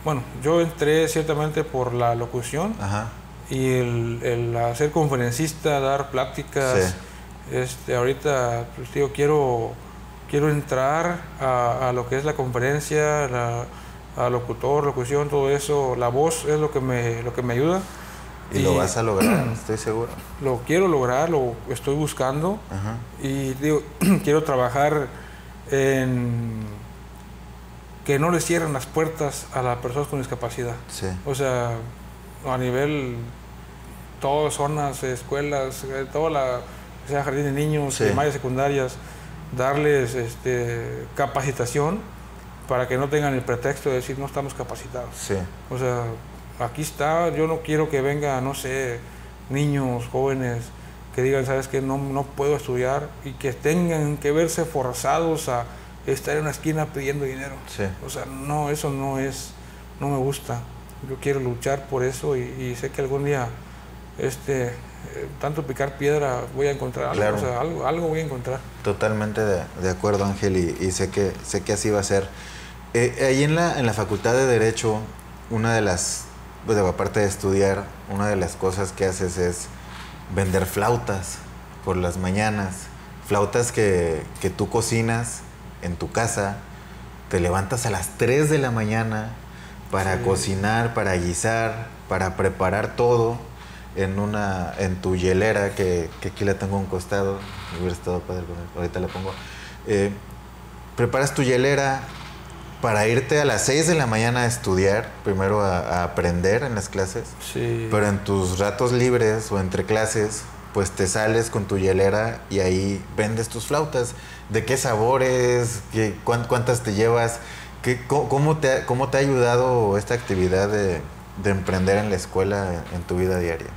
bueno, yo entré ciertamente por la locución y el, hacer conferencista, dar pláticas. Este, ahorita, pues digo, quiero, quiero entrar a, lo que es la conferencia, la, a locutor, locución, todo eso. La voz es lo que me, lo que me ayuda. Y, lo vas a lograr, [clears throat] estoy seguro. Lo quiero lograr, lo estoy buscando. Y digo, [clears throat] quiero trabajar en que no le cierren las puertas a las personas con discapacidad. O sea, a nivel, todas zonas, escuelas, eh, toda la, sea jardín de niños, primarias, secundarias, darles este, capacitación para que no tengan el pretexto de decir no estamos capacitados. O sea, aquí está, yo no quiero que venga, no sé, niños, jóvenes, que digan, sabes que no, no puedo estudiar y que tengan que verse forzados a estar en una esquina pidiendo dinero. O sea, no, eso no es, no me gusta. Yo quiero luchar por eso y, sé que algún día, este, tanto picar piedra voy a encontrar algo, o sea, algo, algo, voy a encontrar. Totalmente de, acuerdo, Ángel, y, sé que sé que así va a ser. Eh, ahí en la, en la Facultad de Derecho, una de las, pues, aparte de estudiar, una de las cosas que haces es vender flautas por las mañanas, flautas que, que tú cocinas en tu casa, te levantas a las 3 de la mañana para cocinar, para guisar, para preparar todo en una en tu hielera que, aquí la tengo a un costado, hubiera estado padre, ahorita la pongo. Eh, preparas tu hielera para irte a las 6 de la mañana a estudiar, primero a, a aprender en las clases, sí. pero en tus ratos libres o entre clases pues te sales con tu hielera y ahí vendes tus flautas. ¿De qué sabores? Qué, ¿Cuántas te llevas? ¿Qué, cómo, te, ¿Cómo te ha ayudado esta actividad de, emprender en la escuela en tu vida diaria?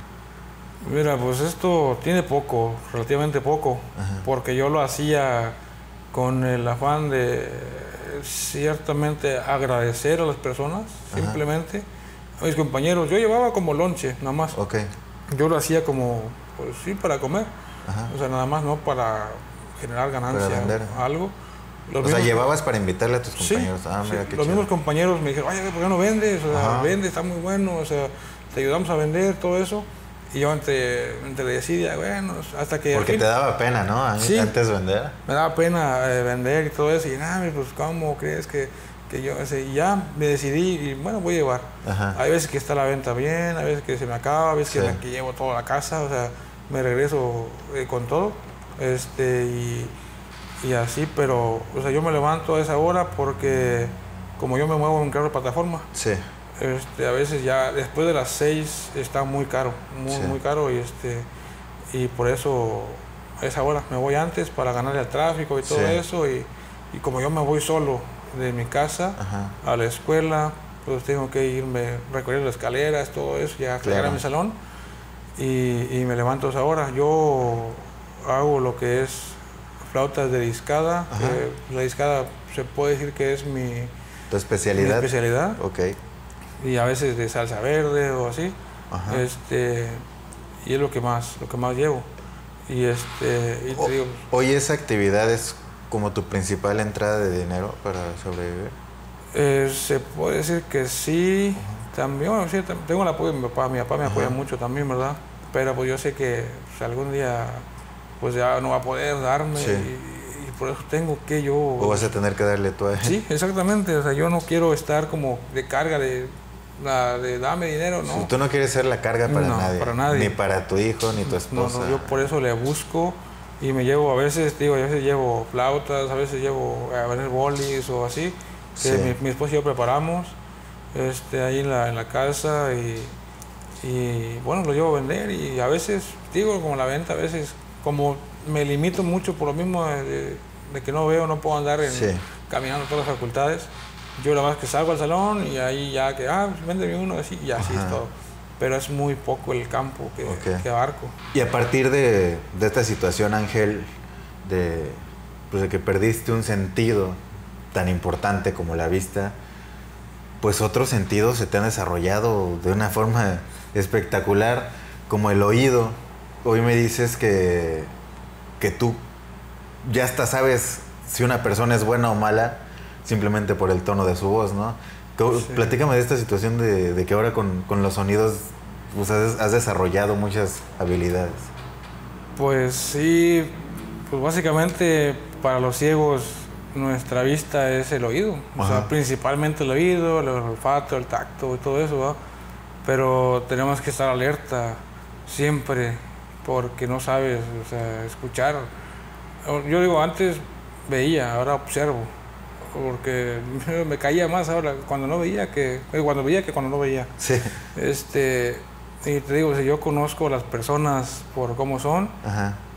Mira, pues esto tiene poco, relativamente poco, porque yo lo hacía con el afán de ciertamente agradecer a las personas, simplemente. A mis compañeros, yo llevaba como lonche, nada más. Okay. Yo lo hacía como pues sí, para comer. O sea, nada más no para generar ganancia o algo. o sea, llevabas para invitarle a tus compañeros. ah, mira, Los mismos compañeros me dijeron, oye, ¿por qué no vendes? O sea, vende, está muy bueno, o sea, te ayudamos a vender, todo eso. Y yo entre, entre decidía, bueno, hasta que... Porque te daba pena, ¿no? Antes vender. Me daba pena eh, vender y todo eso. Y nada, pues, ¿cómo crees que, que yo...? y ya me decidí y, bueno, voy a llevar. Hay veces que está la venta bien, hay veces que se me acaba, hay veces que, que llevo toda la casa, o sea me regreso eh, con todo. Este, y, así, pero o sea, yo me levanto a esa hora porque como yo me muevo en un carro de plataforma, sí. Este, a veces ya después de las 6 está muy caro, muy, muy caro y, este, y por eso a esa hora me voy antes para ganar el tráfico y todo eso. Y, como yo me voy solo de mi casa a la escuela, pues tengo que irme recorriendo las escaleras, todo eso, ya llegar a mi salón y, me levanto a esa hora. Yo hago lo que es flautas de discada. la discada se puede decir que es mi, ¿Tu especialidad? especialidad. Ok. Y a veces de salsa verde o así. Este, y es lo que más, lo que más llevo. Y este, Hoy esa actividad es como tu principal entrada de dinero para sobrevivir. Eh, se puede decir que sí. También, bueno, sí, tengo el apoyo de mi papá, mi papá me apoya mucho también, ¿verdad? Pero pues yo sé que pues, algún día pues ya no va a poder darme y, por eso tengo que yo... O vas a tener que darle tú a él. Sí, [laughs] exactamente, o sea, yo no quiero estar como de carga de, la, de dame dinero, ¿no? tú no quieres ser la carga para, nadie, para nadie. Ni para tu hijo, ni tu esposa. No, yo por eso le busco y me llevo, a veces, digo, a veces llevo flautas, a veces llevo a ver bolis o así, que mi, mi esposa y yo preparamos este, ahí en la, en la casa y, y, bueno, lo llevo a vender y a veces, digo, como la venta, a veces como me limito mucho por lo mismo de, que no veo, no puedo andar en, caminando todas las facultades, yo la más que salgo al salón y ahí ya que, ah, vende uno así y así es todo. Pero es muy poco el campo que, que abarco. Y a partir de, de esta situación, Ángel, de, pues de que perdiste un sentido tan importante como la vista, pues otros sentidos se te han desarrollado de una forma espectacular, como el oído. hoy me dices que, que tú ya hasta sabes si una persona es buena o mala simplemente por el tono de su voz, ¿no? Platícame de esta situación de, que ahora con, los sonidos pues, has, desarrollado muchas habilidades. Pues sí, pues básicamente para los ciegos nuestra vista es el oído, o sea, principalmente el oído, el olfato, el tacto y todo eso, ¿va? pero tenemos que estar alerta siempre porque no sabes, o sea, escuchar. Yo digo, antes veía, ahora observo porque [laughs] me caía más ahora cuando no veía que eh, cuando veía que cuando no veía. Sí. Este, y te digo, si yo conozco a las personas por cómo son,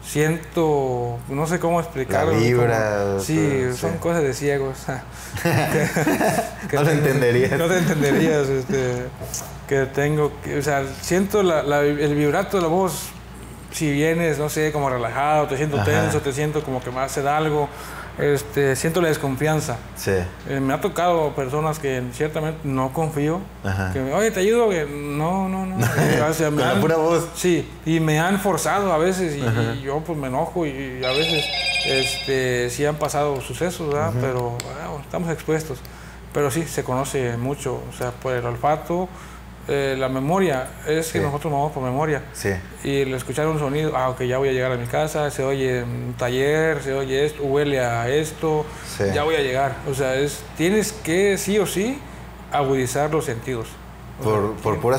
siento, no sé cómo explicarlo. La vibra. sí, son cosas de ciegos. [laughs] no lo entenderías. No te entenderías, este, que tengo, o sea, siento el vibrato de la voz. Si vienes, no sé, como relajado, te siento tenso, te siento como que me hace algo este, siento la desconfianza. Sí. Eh, me ha tocado personas que ciertamente no confío. Que, oye, te ayudo. Que, no, no, no. [laughs] Con la pura voz. Sí, y me han forzado a veces y, yo pues me enojo y, a veces este, sí han pasado sucesos, ¿verdad? Pero estamos expuestos. Pero sí, se conoce mucho, o sea, por el olfato, eh, la memoria, es que nosotros vamos por memoria. Sí. Y el escuchar un sonido, ah, ok, ya voy a llegar a mi casa, se oye un taller, se oye esto, huele a esto, ya voy a llegar. O sea, es, tienes que sí o sí agudizar los sentidos. por, por pura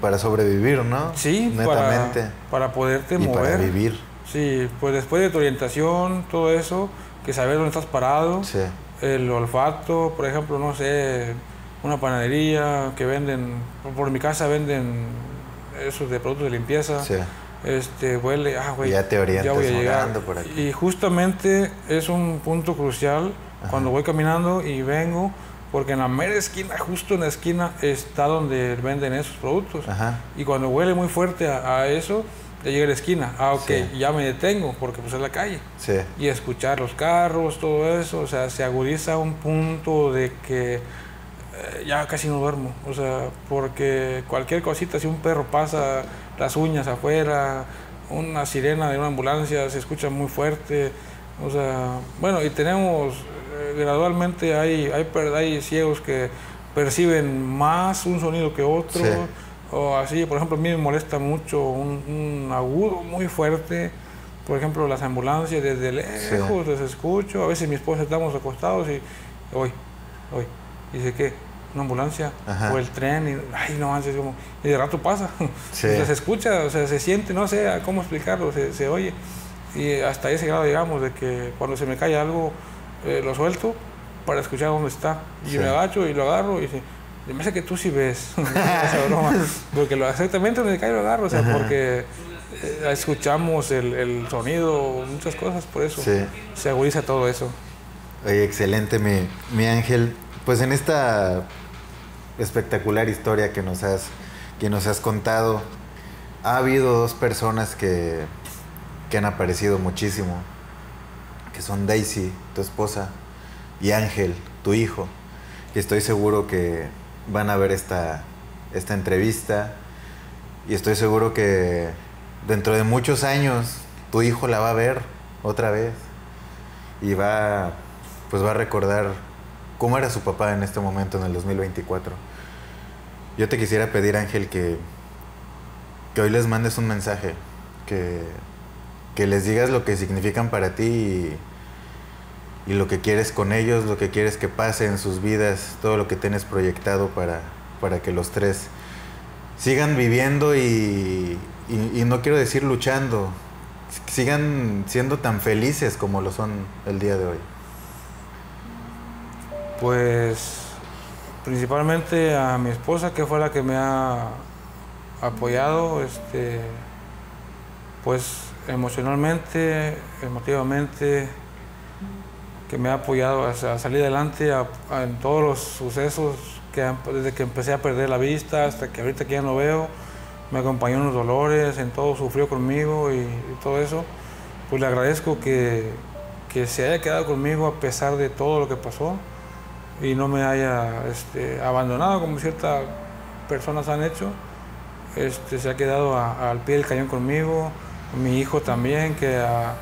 para sobrevivir, ¿no? Sí, Netamente. Para, para poderte y mover. Para vivir. Sí, pues después de tu orientación, todo eso, que saber dónde estás parado, sí. el olfato, por ejemplo, no sé una panadería que venden, por mi casa venden esos de productos de limpieza. Este, huele, ah, güey, ya te orientas voy a llegar. Por aquí. Y justamente es un punto crucial cuando voy caminando y vengo, porque en la mera esquina, justo en la esquina, está donde venden esos productos. Y cuando huele muy fuerte a, eso, ya llega a la esquina. Ah, ok, ya me detengo, porque pues es la calle. Y escuchar los carros, todo eso, o sea, se agudiza un punto de que eh, ya casi no duermo, o sea, porque cualquier cosita, si un perro pasa las uñas afuera, una sirena de una ambulancia se escucha muy fuerte, o sea, bueno, y tenemos, eh, gradualmente hay, hay, hay ciegos que perciben más un sonido que otro, o así, por ejemplo, a mí me molesta mucho un, agudo muy fuerte, por ejemplo, las ambulancias desde lejos les escucho, a veces mi esposa estamos acostados y hoy, hoy, dice que una ambulancia o el tren y, ay, no, es como, y de rato pasa. se escucha, o sea, se siente, no sé cómo explicarlo, se, oye. Y hasta ese grado llegamos de que cuando se me cae algo, eh, lo suelto para escuchar dónde está. Y me agacho y lo agarro y dice, me hace que tú sí ves [laughs] esa broma. Porque lo, exactamente donde cae lo agarro, o sea, porque eh, escuchamos el, el, sonido, muchas cosas, por eso se agudiza todo eso. Oye, excelente, mi, mi ángel. Pues en esta espectacular historia que nos has, que nos has contado. Ha habido dos personas que, que han aparecido muchísimo, que son Daisy, tu esposa, y Ángel, tu hijo, que estoy seguro que van a ver esta, esta entrevista y estoy seguro que dentro de muchos años tu hijo la va a ver otra vez y va pues va a recordar cómo era su papá en este momento, en el 2024. Yo te quisiera pedir, Ángel, que, hoy les mandes un mensaje, que, les digas lo que significan para ti y, lo que quieres con ellos, lo que quieres que pase en sus vidas, todo lo que tienes proyectado para, que los tres sigan viviendo y no quiero decir luchando, sigan siendo tan felices como lo son el día de hoy. Pues principalmente a mi esposa que fue la que me ha apoyado este pues emocionalmente emotivamente que me ha apoyado a, salir adelante en todos los sucesos que desde que empecé a perder la vista hasta que ahorita que ya no veo me acompañó en los dolores en todo sufrió conmigo y, y todo eso. Pues le agradezco que, que se haya quedado conmigo a pesar de todo lo que pasó y no me haya este, abandonado como ciertas personas han hecho. Este, se ha quedado al pie del cañón conmigo, mi hijo también, que a,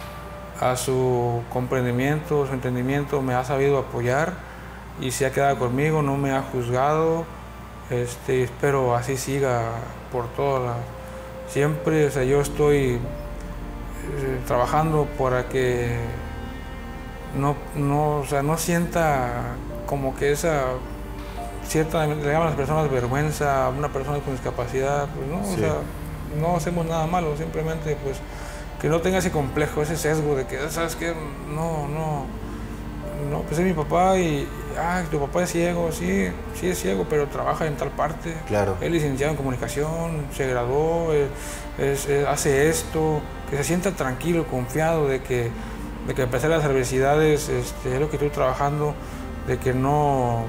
su comprendimiento, su entendimiento me ha sabido apoyar y se ha quedado conmigo, no me ha juzgado. Este, espero así siga por toda Siempre, yo estoy eh, trabajando para que no, no, o sea, no sienta como que esa cierta, le llaman a las personas vergüenza a una persona con discapacidad, pues no, o sea, no hacemos nada malo, simplemente pues que no tenga ese complejo, ese sesgo de que, ¿sabes qué? No, no, no, pues es mi papá y, ah, tu papá es ciego, sí, sí es ciego, pero trabaja en tal parte. Claro. Es licenciado en comunicación, se graduó, hace esto, que se sienta tranquilo, confiado de que, de que a pesar de las adversidades, este, es lo que estoy trabajando, de que no,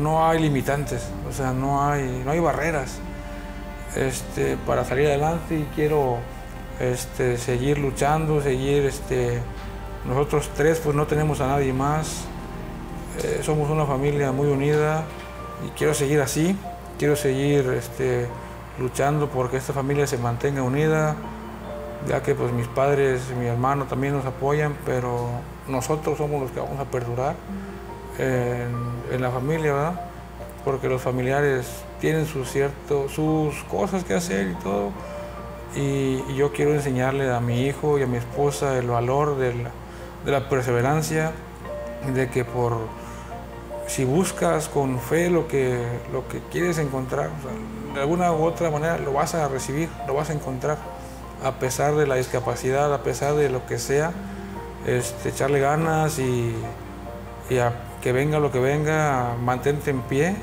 no hay limitantes, o sea, no hay, no hay barreras este, para salir adelante y quiero este, seguir luchando, seguir, este, nosotros tres pues no tenemos a nadie más, eh, somos una familia muy unida y quiero seguir así, quiero seguir este, luchando porque esta familia se mantenga unida, ya que pues mis padres, mi hermano también nos apoyan, pero nosotros somos los que vamos a perdurar en, la familia, ¿verdad? Porque los familiares tienen sus, cierto, sus cosas que hacer y todo. Y, yo quiero enseñarle a mi hijo y a mi esposa el valor de la, de la perseverancia, de que por si buscas con fe lo que, lo que quieres encontrar, de alguna u otra manera lo vas a recibir, lo vas a encontrar, a pesar de la discapacidad, a pesar de lo que sea, este, echarle ganas y, y a que venga lo que venga, mantente en pie,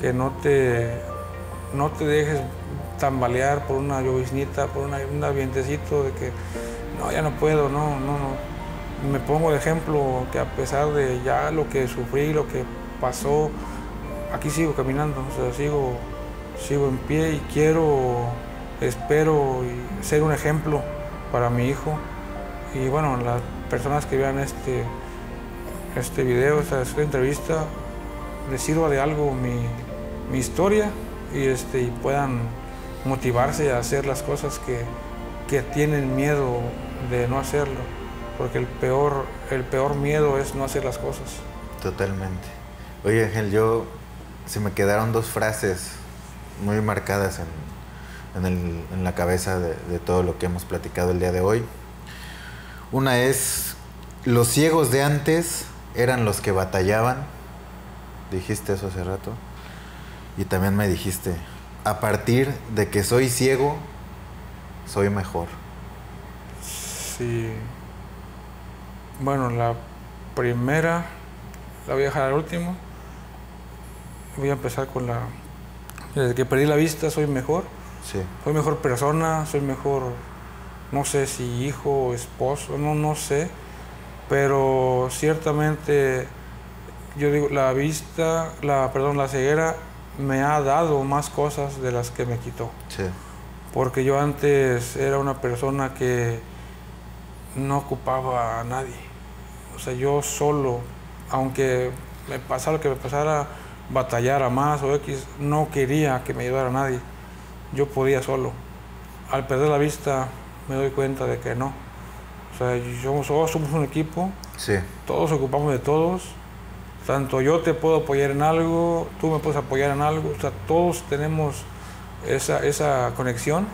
que no te, no te dejes tambalear por una lloviznita, por una, un vientecito de que no, ya no puedo, no, no, no. Me pongo de ejemplo que a pesar de ya lo que sufrí, lo que pasó, aquí sigo caminando, o sea, sigo, sigo en pie y quiero, espero ser un ejemplo para mi hijo. Y bueno, las personas que vean este, este video, esta, entrevista, les sirva de algo mi, historia y, este, y puedan motivarse a hacer las cosas que, que, tienen miedo de no hacerlo, porque el peor, el peor miedo es no hacer las cosas. Totalmente. Oye Ángel, yo se me quedaron dos frases muy marcadas en, en, la cabeza de todo lo que hemos platicado el día de hoy. Una es, los ciegos de antes eran los que batallaban. Dijiste eso hace rato. Y también me dijiste, a partir de que soy ciego, soy mejor. Sí. Bueno, la primera, la voy a dejar al último. Voy a empezar con la... Desde que perdí la vista soy mejor. Sí. Soy mejor persona, soy mejor, no sé si hijo, esposo, no, no sé pero ciertamente yo digo, la vista, la, perdón, la ceguera me ha dado más cosas de las que me quitó. Sí. Porque yo antes era una persona que no ocupaba a nadie. O sea, yo solo, aunque me pasara lo que me pasara, batallara más o X, no quería que me ayudara nadie. Yo podía solo. Al perder la vista me doy cuenta de que no o sea, somos, somos un equipo, sí. todos ocupamos de todos, tanto yo te puedo apoyar en algo, tú me puedes apoyar en algo, o sea, todos tenemos esa, esa conexión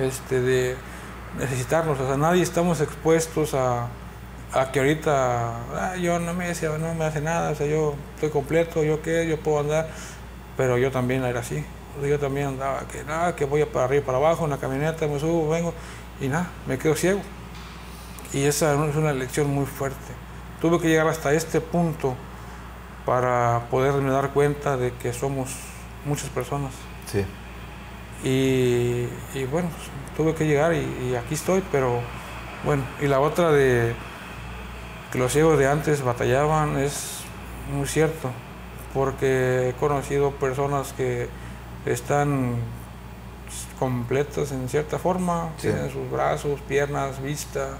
este, de necesitarnos, o sea, nadie estamos expuestos a, a que ahorita ah, yo no me, hace, no me hace nada, o sea, yo estoy completo, yo qué, yo puedo andar, pero yo también era así, yo también andaba que nada, que voy para arriba y para abajo en la camioneta, me subo, vengo y nada, me quedo ciego. Y esa es una lección muy fuerte. Tuve que llegar hasta este punto para poderme dar cuenta de que somos muchas personas. Sí. Y, bueno, pues, tuve que llegar y, aquí estoy, pero bueno, y la otra de que los ciegos de antes batallaban es muy cierto, porque he conocido personas que están completas en cierta forma, tienen sus brazos, piernas, vista,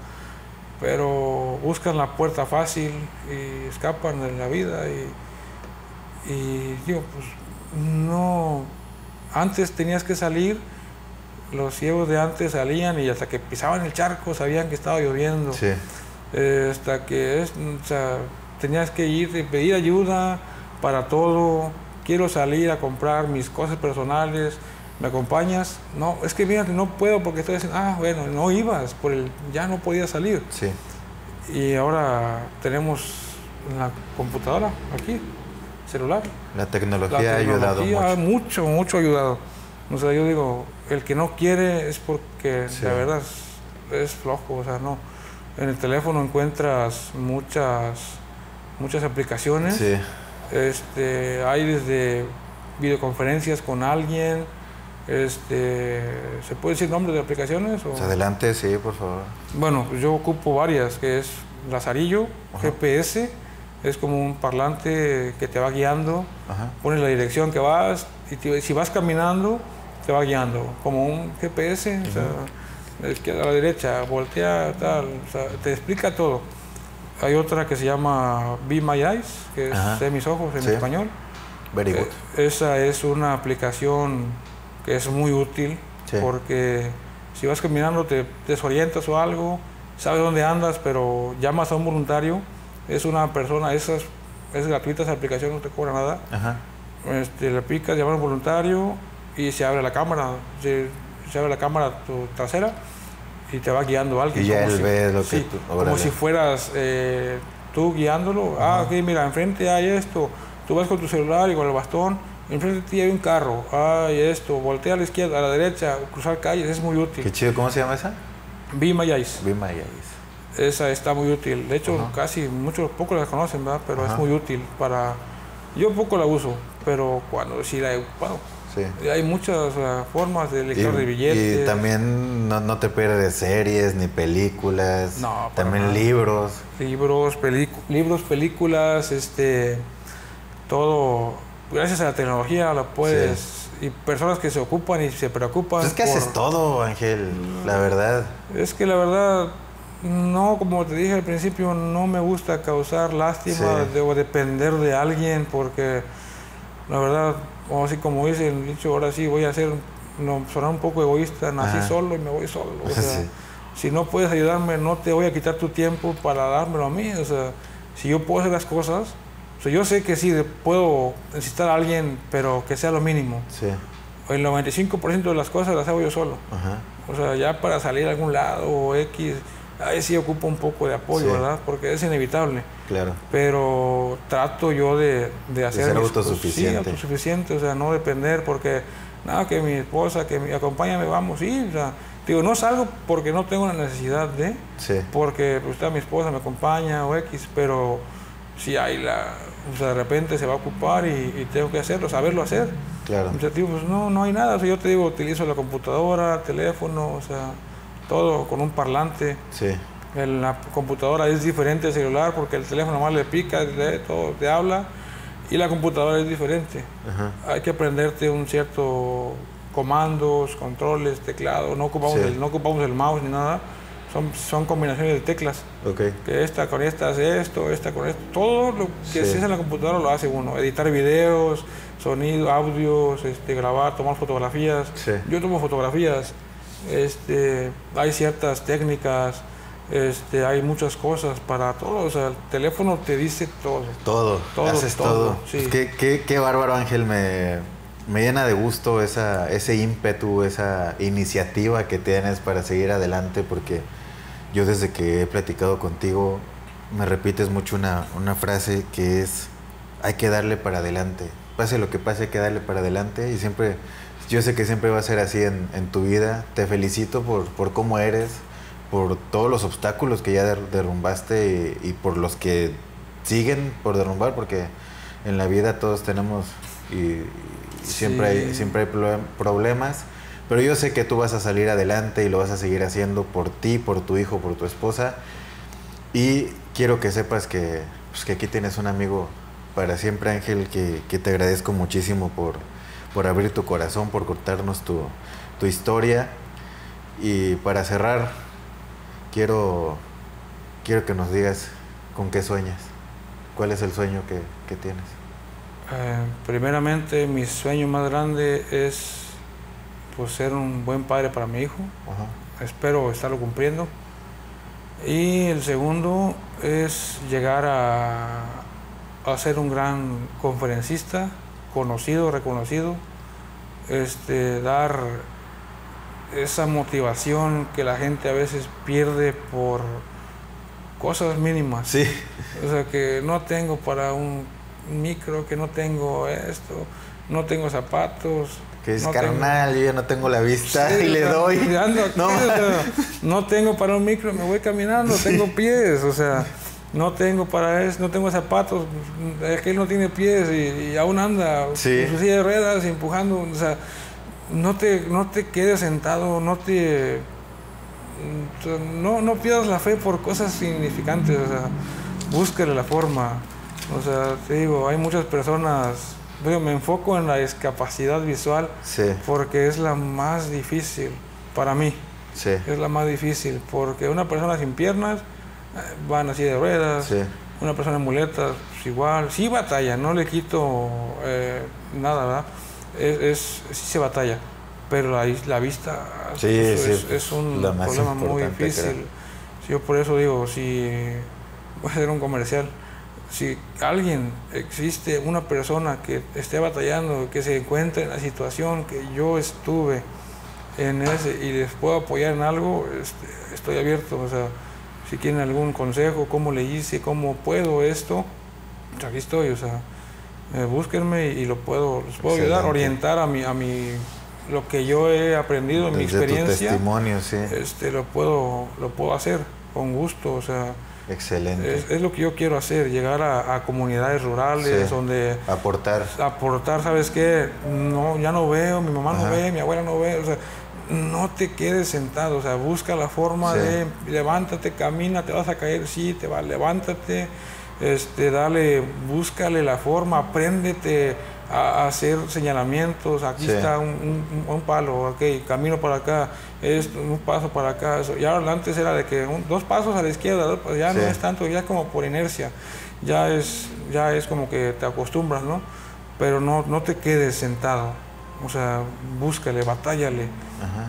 pero buscan la puerta fácil y escapan de la vida y, digo, pues no, antes tenías que salir los ciegos de antes salían y hasta que pisaban el charco sabían que estaba lloviendo. Sí. Eh, hasta que es, o sea, tenías que ir y pedir ayuda para todo. Quiero salir a comprar mis cosas personales. ¿Me acompañas? No, es que mira, no puedo porque estoy diciendo, ah, bueno, no ibas, por el, ya no podías salir. Sí. Y ahora tenemos la computadora aquí, celular. La tecnología, ha ayudado tecnología mucho. mucho, mucho ha ayudado. O sea, yo digo, el que no quiere es porque Sí. la verdad es, es flojo, o sea, no. En el teléfono encuentras muchas, muchas aplicaciones. Sí. Este, hay desde videoconferencias con alguien. Este, ¿Se puede decir nombre de aplicaciones? o? Pues adelante, sí, por favor. Bueno, pues yo ocupo varias, que es Lazarillo, Ajá. GPS, es como un parlante que te va guiando, Ajá. pones la dirección que vas y te- si vas caminando te va guiando, como un GPS, o sea, de izquierda a la derecha, voltea, tal, o sea, te explica todo. Hay otra que se llama Be My Eyes, que es. Sé mis ojos en Sí. español. Very good. Eh, Esa es una aplicación que es muy útil Sí. porque si vas caminando te desorientas o algo, sabes dónde andas, pero llamas a un voluntario, es una persona, esas, es gratuita esa aplicación, no te cobra nada. Ajá. Este, le picas, llamas a un voluntario y se abre la cámara, se, se abre la cámara tu trasera y te va guiando alguien. Y ya él si- ve lo que sí, tú- Como si fueras eh, tú guiándolo. Ah, ok, mira, enfrente hay esto. Tú vas con tu celular y con el bastón. Enfrente de ti hay un carro. Hay esto. Voltea a la izquierda, a la derecha, cruzar calles. Es muy útil. Qué chido. ¿Cómo se llama esa? Be My Eyes. Be My Eyes. Esa está muy útil. De hecho, casi muchos, pocos la conocen, ¿verdad? Pero es muy útil para... Yo poco la uso, pero cuando sí la he ocupado. Sí. Hay muchas eh, formas de Y, lector de billetes. y también no, no te pierdes series ni películas. No, También nada. libros. libros, libros, películas, este, todo. Gracias a la tecnología lo puedes. Y personas que se ocupan y se preocupan. Pues es que por- haces todo, Ángel. La verdad. Es que la verdad, no, como te dije al principio, no me gusta causar lástima Sí. de- o depender de alguien porque la verdad, o así como dice el dicho, ahora sí voy a ser, no, sonar un poco egoísta, nací Ajá. solo y me voy solo. O [laughs] sea, Sí. si no puedes ayudarme, no te voy a quitar tu tiempo para dármelo a mí. O sea, si yo puedo hacer las cosas, o sea, yo sé que sí, de- puedo necesitar a alguien, pero que sea lo mínimo. Sí. El 95% de las cosas las hago yo solo. Ajá. O sea, ya para salir a algún lado o X, ahí sí ocupo un poco de apoyo, Sí. ¿verdad? Porque es inevitable. Claro. Pero trato yo de, de hacer... ser mis- autosuficiente. Sí, autosuficiente, o sea, no depender porque, nada, que mi esposa, que mi acompáñame, vamos, sí, o sea, digo, no salgo porque no tengo la necesidad de, Sí. porque pues está mi esposa, me acompaña o X, pero si hay la... O sea, de repente se va a ocupar y, y tengo que hacerlo, saberlo hacer. Claro. O sea, digo, pues no, no hay nada. O sea, yo te digo, utilizo la computadora, teléfono, o sea, todo con un parlante. Sí. En la computadora es diferente al celular porque el teléfono nomás le pica, lee todo, te habla y la computadora es diferente. Ajá. Hay que aprenderte un cierto comandos, controles, teclado. No ocupamos, Sí. el, no ocupamos el mouse ni nada. Son, son combinaciones de teclas. Ok. Que esta con esta hace esto, esta con esto. Todo lo que Sí. se hace en la computadora lo hace uno. Editar videos, sonido, audios, este, grabar, tomar fotografías. Sí. Yo tomo fotografías. Este, hay ciertas técnicas, este, hay muchas cosas para todo. O sea, el teléfono te dice todo. Todo. Todo, Haces todo, todo. sí. Pues qué, qué- qué bárbaro, Ángel. Me, me llena de gusto esa, ese ímpetu, esa iniciativa que tienes para seguir adelante, porque yo desde que he platicado contigo me repites mucho una, una frase que es, hay que darle para adelante. Pase lo que pase, hay que darle para adelante y siempre, yo sé que siempre va a ser así en, en tu vida. Te felicito por, por cómo eres, por todos los obstáculos que ya der- derrumbaste y, y por los que siguen por derrumbar, porque en la vida todos tenemos y, y siempre, hay, siempre hay pro- problemas. Pero yo sé que tú vas a salir adelante y lo vas a seguir haciendo por ti, por tu hijo, por tu esposa. Y quiero que sepas que, pues, que aquí tienes un amigo para siempre, Ángel, que, que te agradezco muchísimo por, por abrir tu corazón, por contarnos tu, tu historia. Y para cerrar, quiero, quiero que nos digas con qué sueñas. ¿Cuál es el sueño que, que tienes? Eh, primeramente, mi sueño más grande es pues ser un buen padre para mi hijo. Espero estarlo cumpliendo. Y el segundo es llegar a, a ser un gran conferencista, conocido, reconocido, este, dar esa motivación que la gente a veces pierde por cosas mínimas. Sí. O sea, que no tengo para un micro, que no tengo esto, no tengo zapatos. Que es no carnal, yo ya no tengo la vista [laughs] y le doy. [laughs] no. no tengo para un micro, me voy caminando, tengo pies, o sea, no tengo para eso, no tengo zapatos, aquel no tiene pies y, aún anda sí. su silla de ruedas empujando, o sea, no te, no te quedes sentado, no te no, no pierdas la fe por cosas significantes, o sea, búsquele la forma. O sea, te digo, hay muchas personas, me enfoco en la discapacidad visual porque es la más difícil para mí. Es la más difícil porque una persona sin piernas eh, van así de ruedas, una persona en muletas pues igual, sí batalla, no le quito eh, nada, ¿verdad? Es, sí se batalla, pero la, la vista es, un problema muy difícil. Yo por eso digo, si voy a hacer un comercial, si alguien existe, una persona que esté batallando, que se encuentre en la situación que yo estuve en ese y les puedo apoyar en algo, este, estoy abierto. O sea, si quieren algún consejo, cómo le hice, cómo puedo esto, pues aquí estoy. O sea, eh, búsquenme y lo puedo, les puedo ayudar, orientar a mi, a mi lo que yo he aprendido en mi experiencia. Tu testimonio, sí. Este, lo puedo, lo puedo hacer con gusto, o sea. Excelente. Es, lo que yo quiero hacer, llegar a, comunidades rurales donde... Aportar. Aportar, ¿sabes qué? No, ya no veo, mi mamá no ve, mi abuela no ve, o sea, no te quedes sentado, o sea, busca la forma de levántate, camina, te vas a caer, sí, te va, levántate, este, dale, búscale la forma, apréndete a, hacer señalamientos, aquí está un, un, palo, ok, camino para acá, esto, un paso para acá, eso. Ya antes era de que dos pasos a la izquierda, ya no es tanto, ya es como por inercia, ya es, ya es como que te acostumbras, ¿no? Pero no, no te quedes sentado, o sea, búscale, batállale,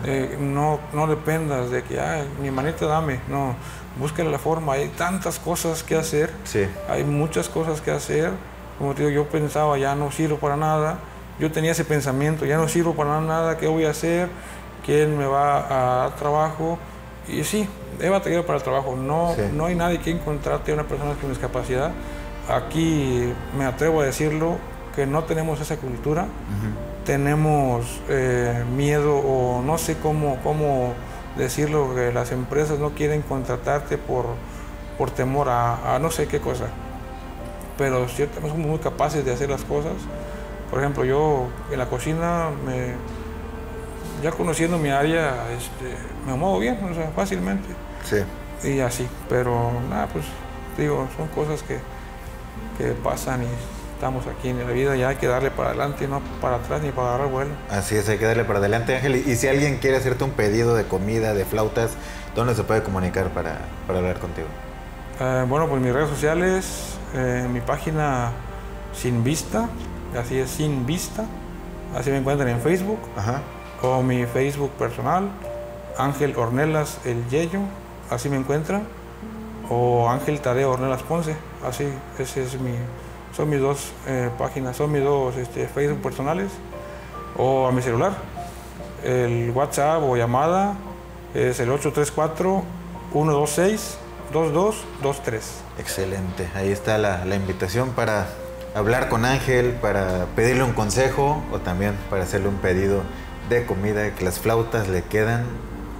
eh, no, no dependas de que, ah, mi manita dame, no, búscale la forma, hay tantas cosas que hacer, hay muchas cosas que hacer, como te digo, yo pensaba, ya no sirvo para nada. Yo tenía ese pensamiento, ya no sirvo para nada, ¿qué voy a hacer? ¿Quién me va a dar trabajo? Y sí, he batallado para el trabajo. No, no hay nadie que encontrarte a una persona con discapacidad. Aquí me atrevo a decirlo, que no tenemos esa cultura. Tenemos eh, miedo o no sé cómo, cómo decirlo, que las empresas no quieren contratarte por, por temor a, a no sé qué cosa pero ciertamente somos muy capaces de hacer las cosas. Por ejemplo, yo en la cocina, me, ya conociendo mi área, este, me muevo bien, o sea, fácilmente. Sí. Y así, pero nada, pues digo, son cosas que, que pasan y estamos aquí en la vida y hay que darle para adelante, no para atrás ni para agarrar vuelo. Así es, hay que darle para adelante, Ángel. Y si alguien quiere hacerte un pedido de comida, de flautas, ¿dónde se puede comunicar para, para hablar contigo? Eh, bueno, pues mis redes sociales, eh, mi página Sin Vista, así es Sin Vista, así me encuentran en Facebook, o mi Facebook personal, Ángel Ornelas El Yello, así me encuentran, o Ángel Tadeo Ornelas Ponce, así, ese es mi, son mis dos eh, páginas, son mis dos este, Facebook personales, o a mi celular, el WhatsApp o llamada es el 834 126 2223. Excelente, ahí está la, invitación para hablar con Ángel, para pedirle un consejo o también para hacerle un pedido de comida, que las flautas le quedan,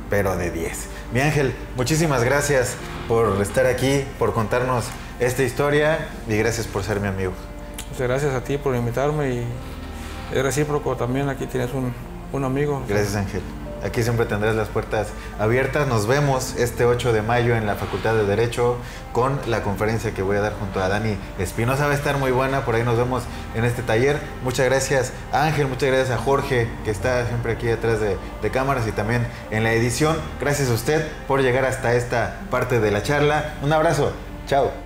pero de 10. Mi Ángel, muchísimas gracias por estar aquí, por contarnos esta historia y gracias por ser mi amigo. Muchas gracias a ti por invitarme y es recíproco también, aquí tienes un, un amigo. Gracias Ángel. Aquí siempre tendrás las puertas abiertas. Nos vemos este 8 de mayo en la Facultad de Derecho con la conferencia que voy a dar junto a Dani Espinosa. Va a estar muy buena, por ahí nos vemos en este taller. Muchas gracias a Ángel, muchas gracias a Jorge, que está siempre aquí detrás de, de cámaras y también en la edición. Gracias a usted por llegar hasta esta parte de la charla. Un abrazo. Chao.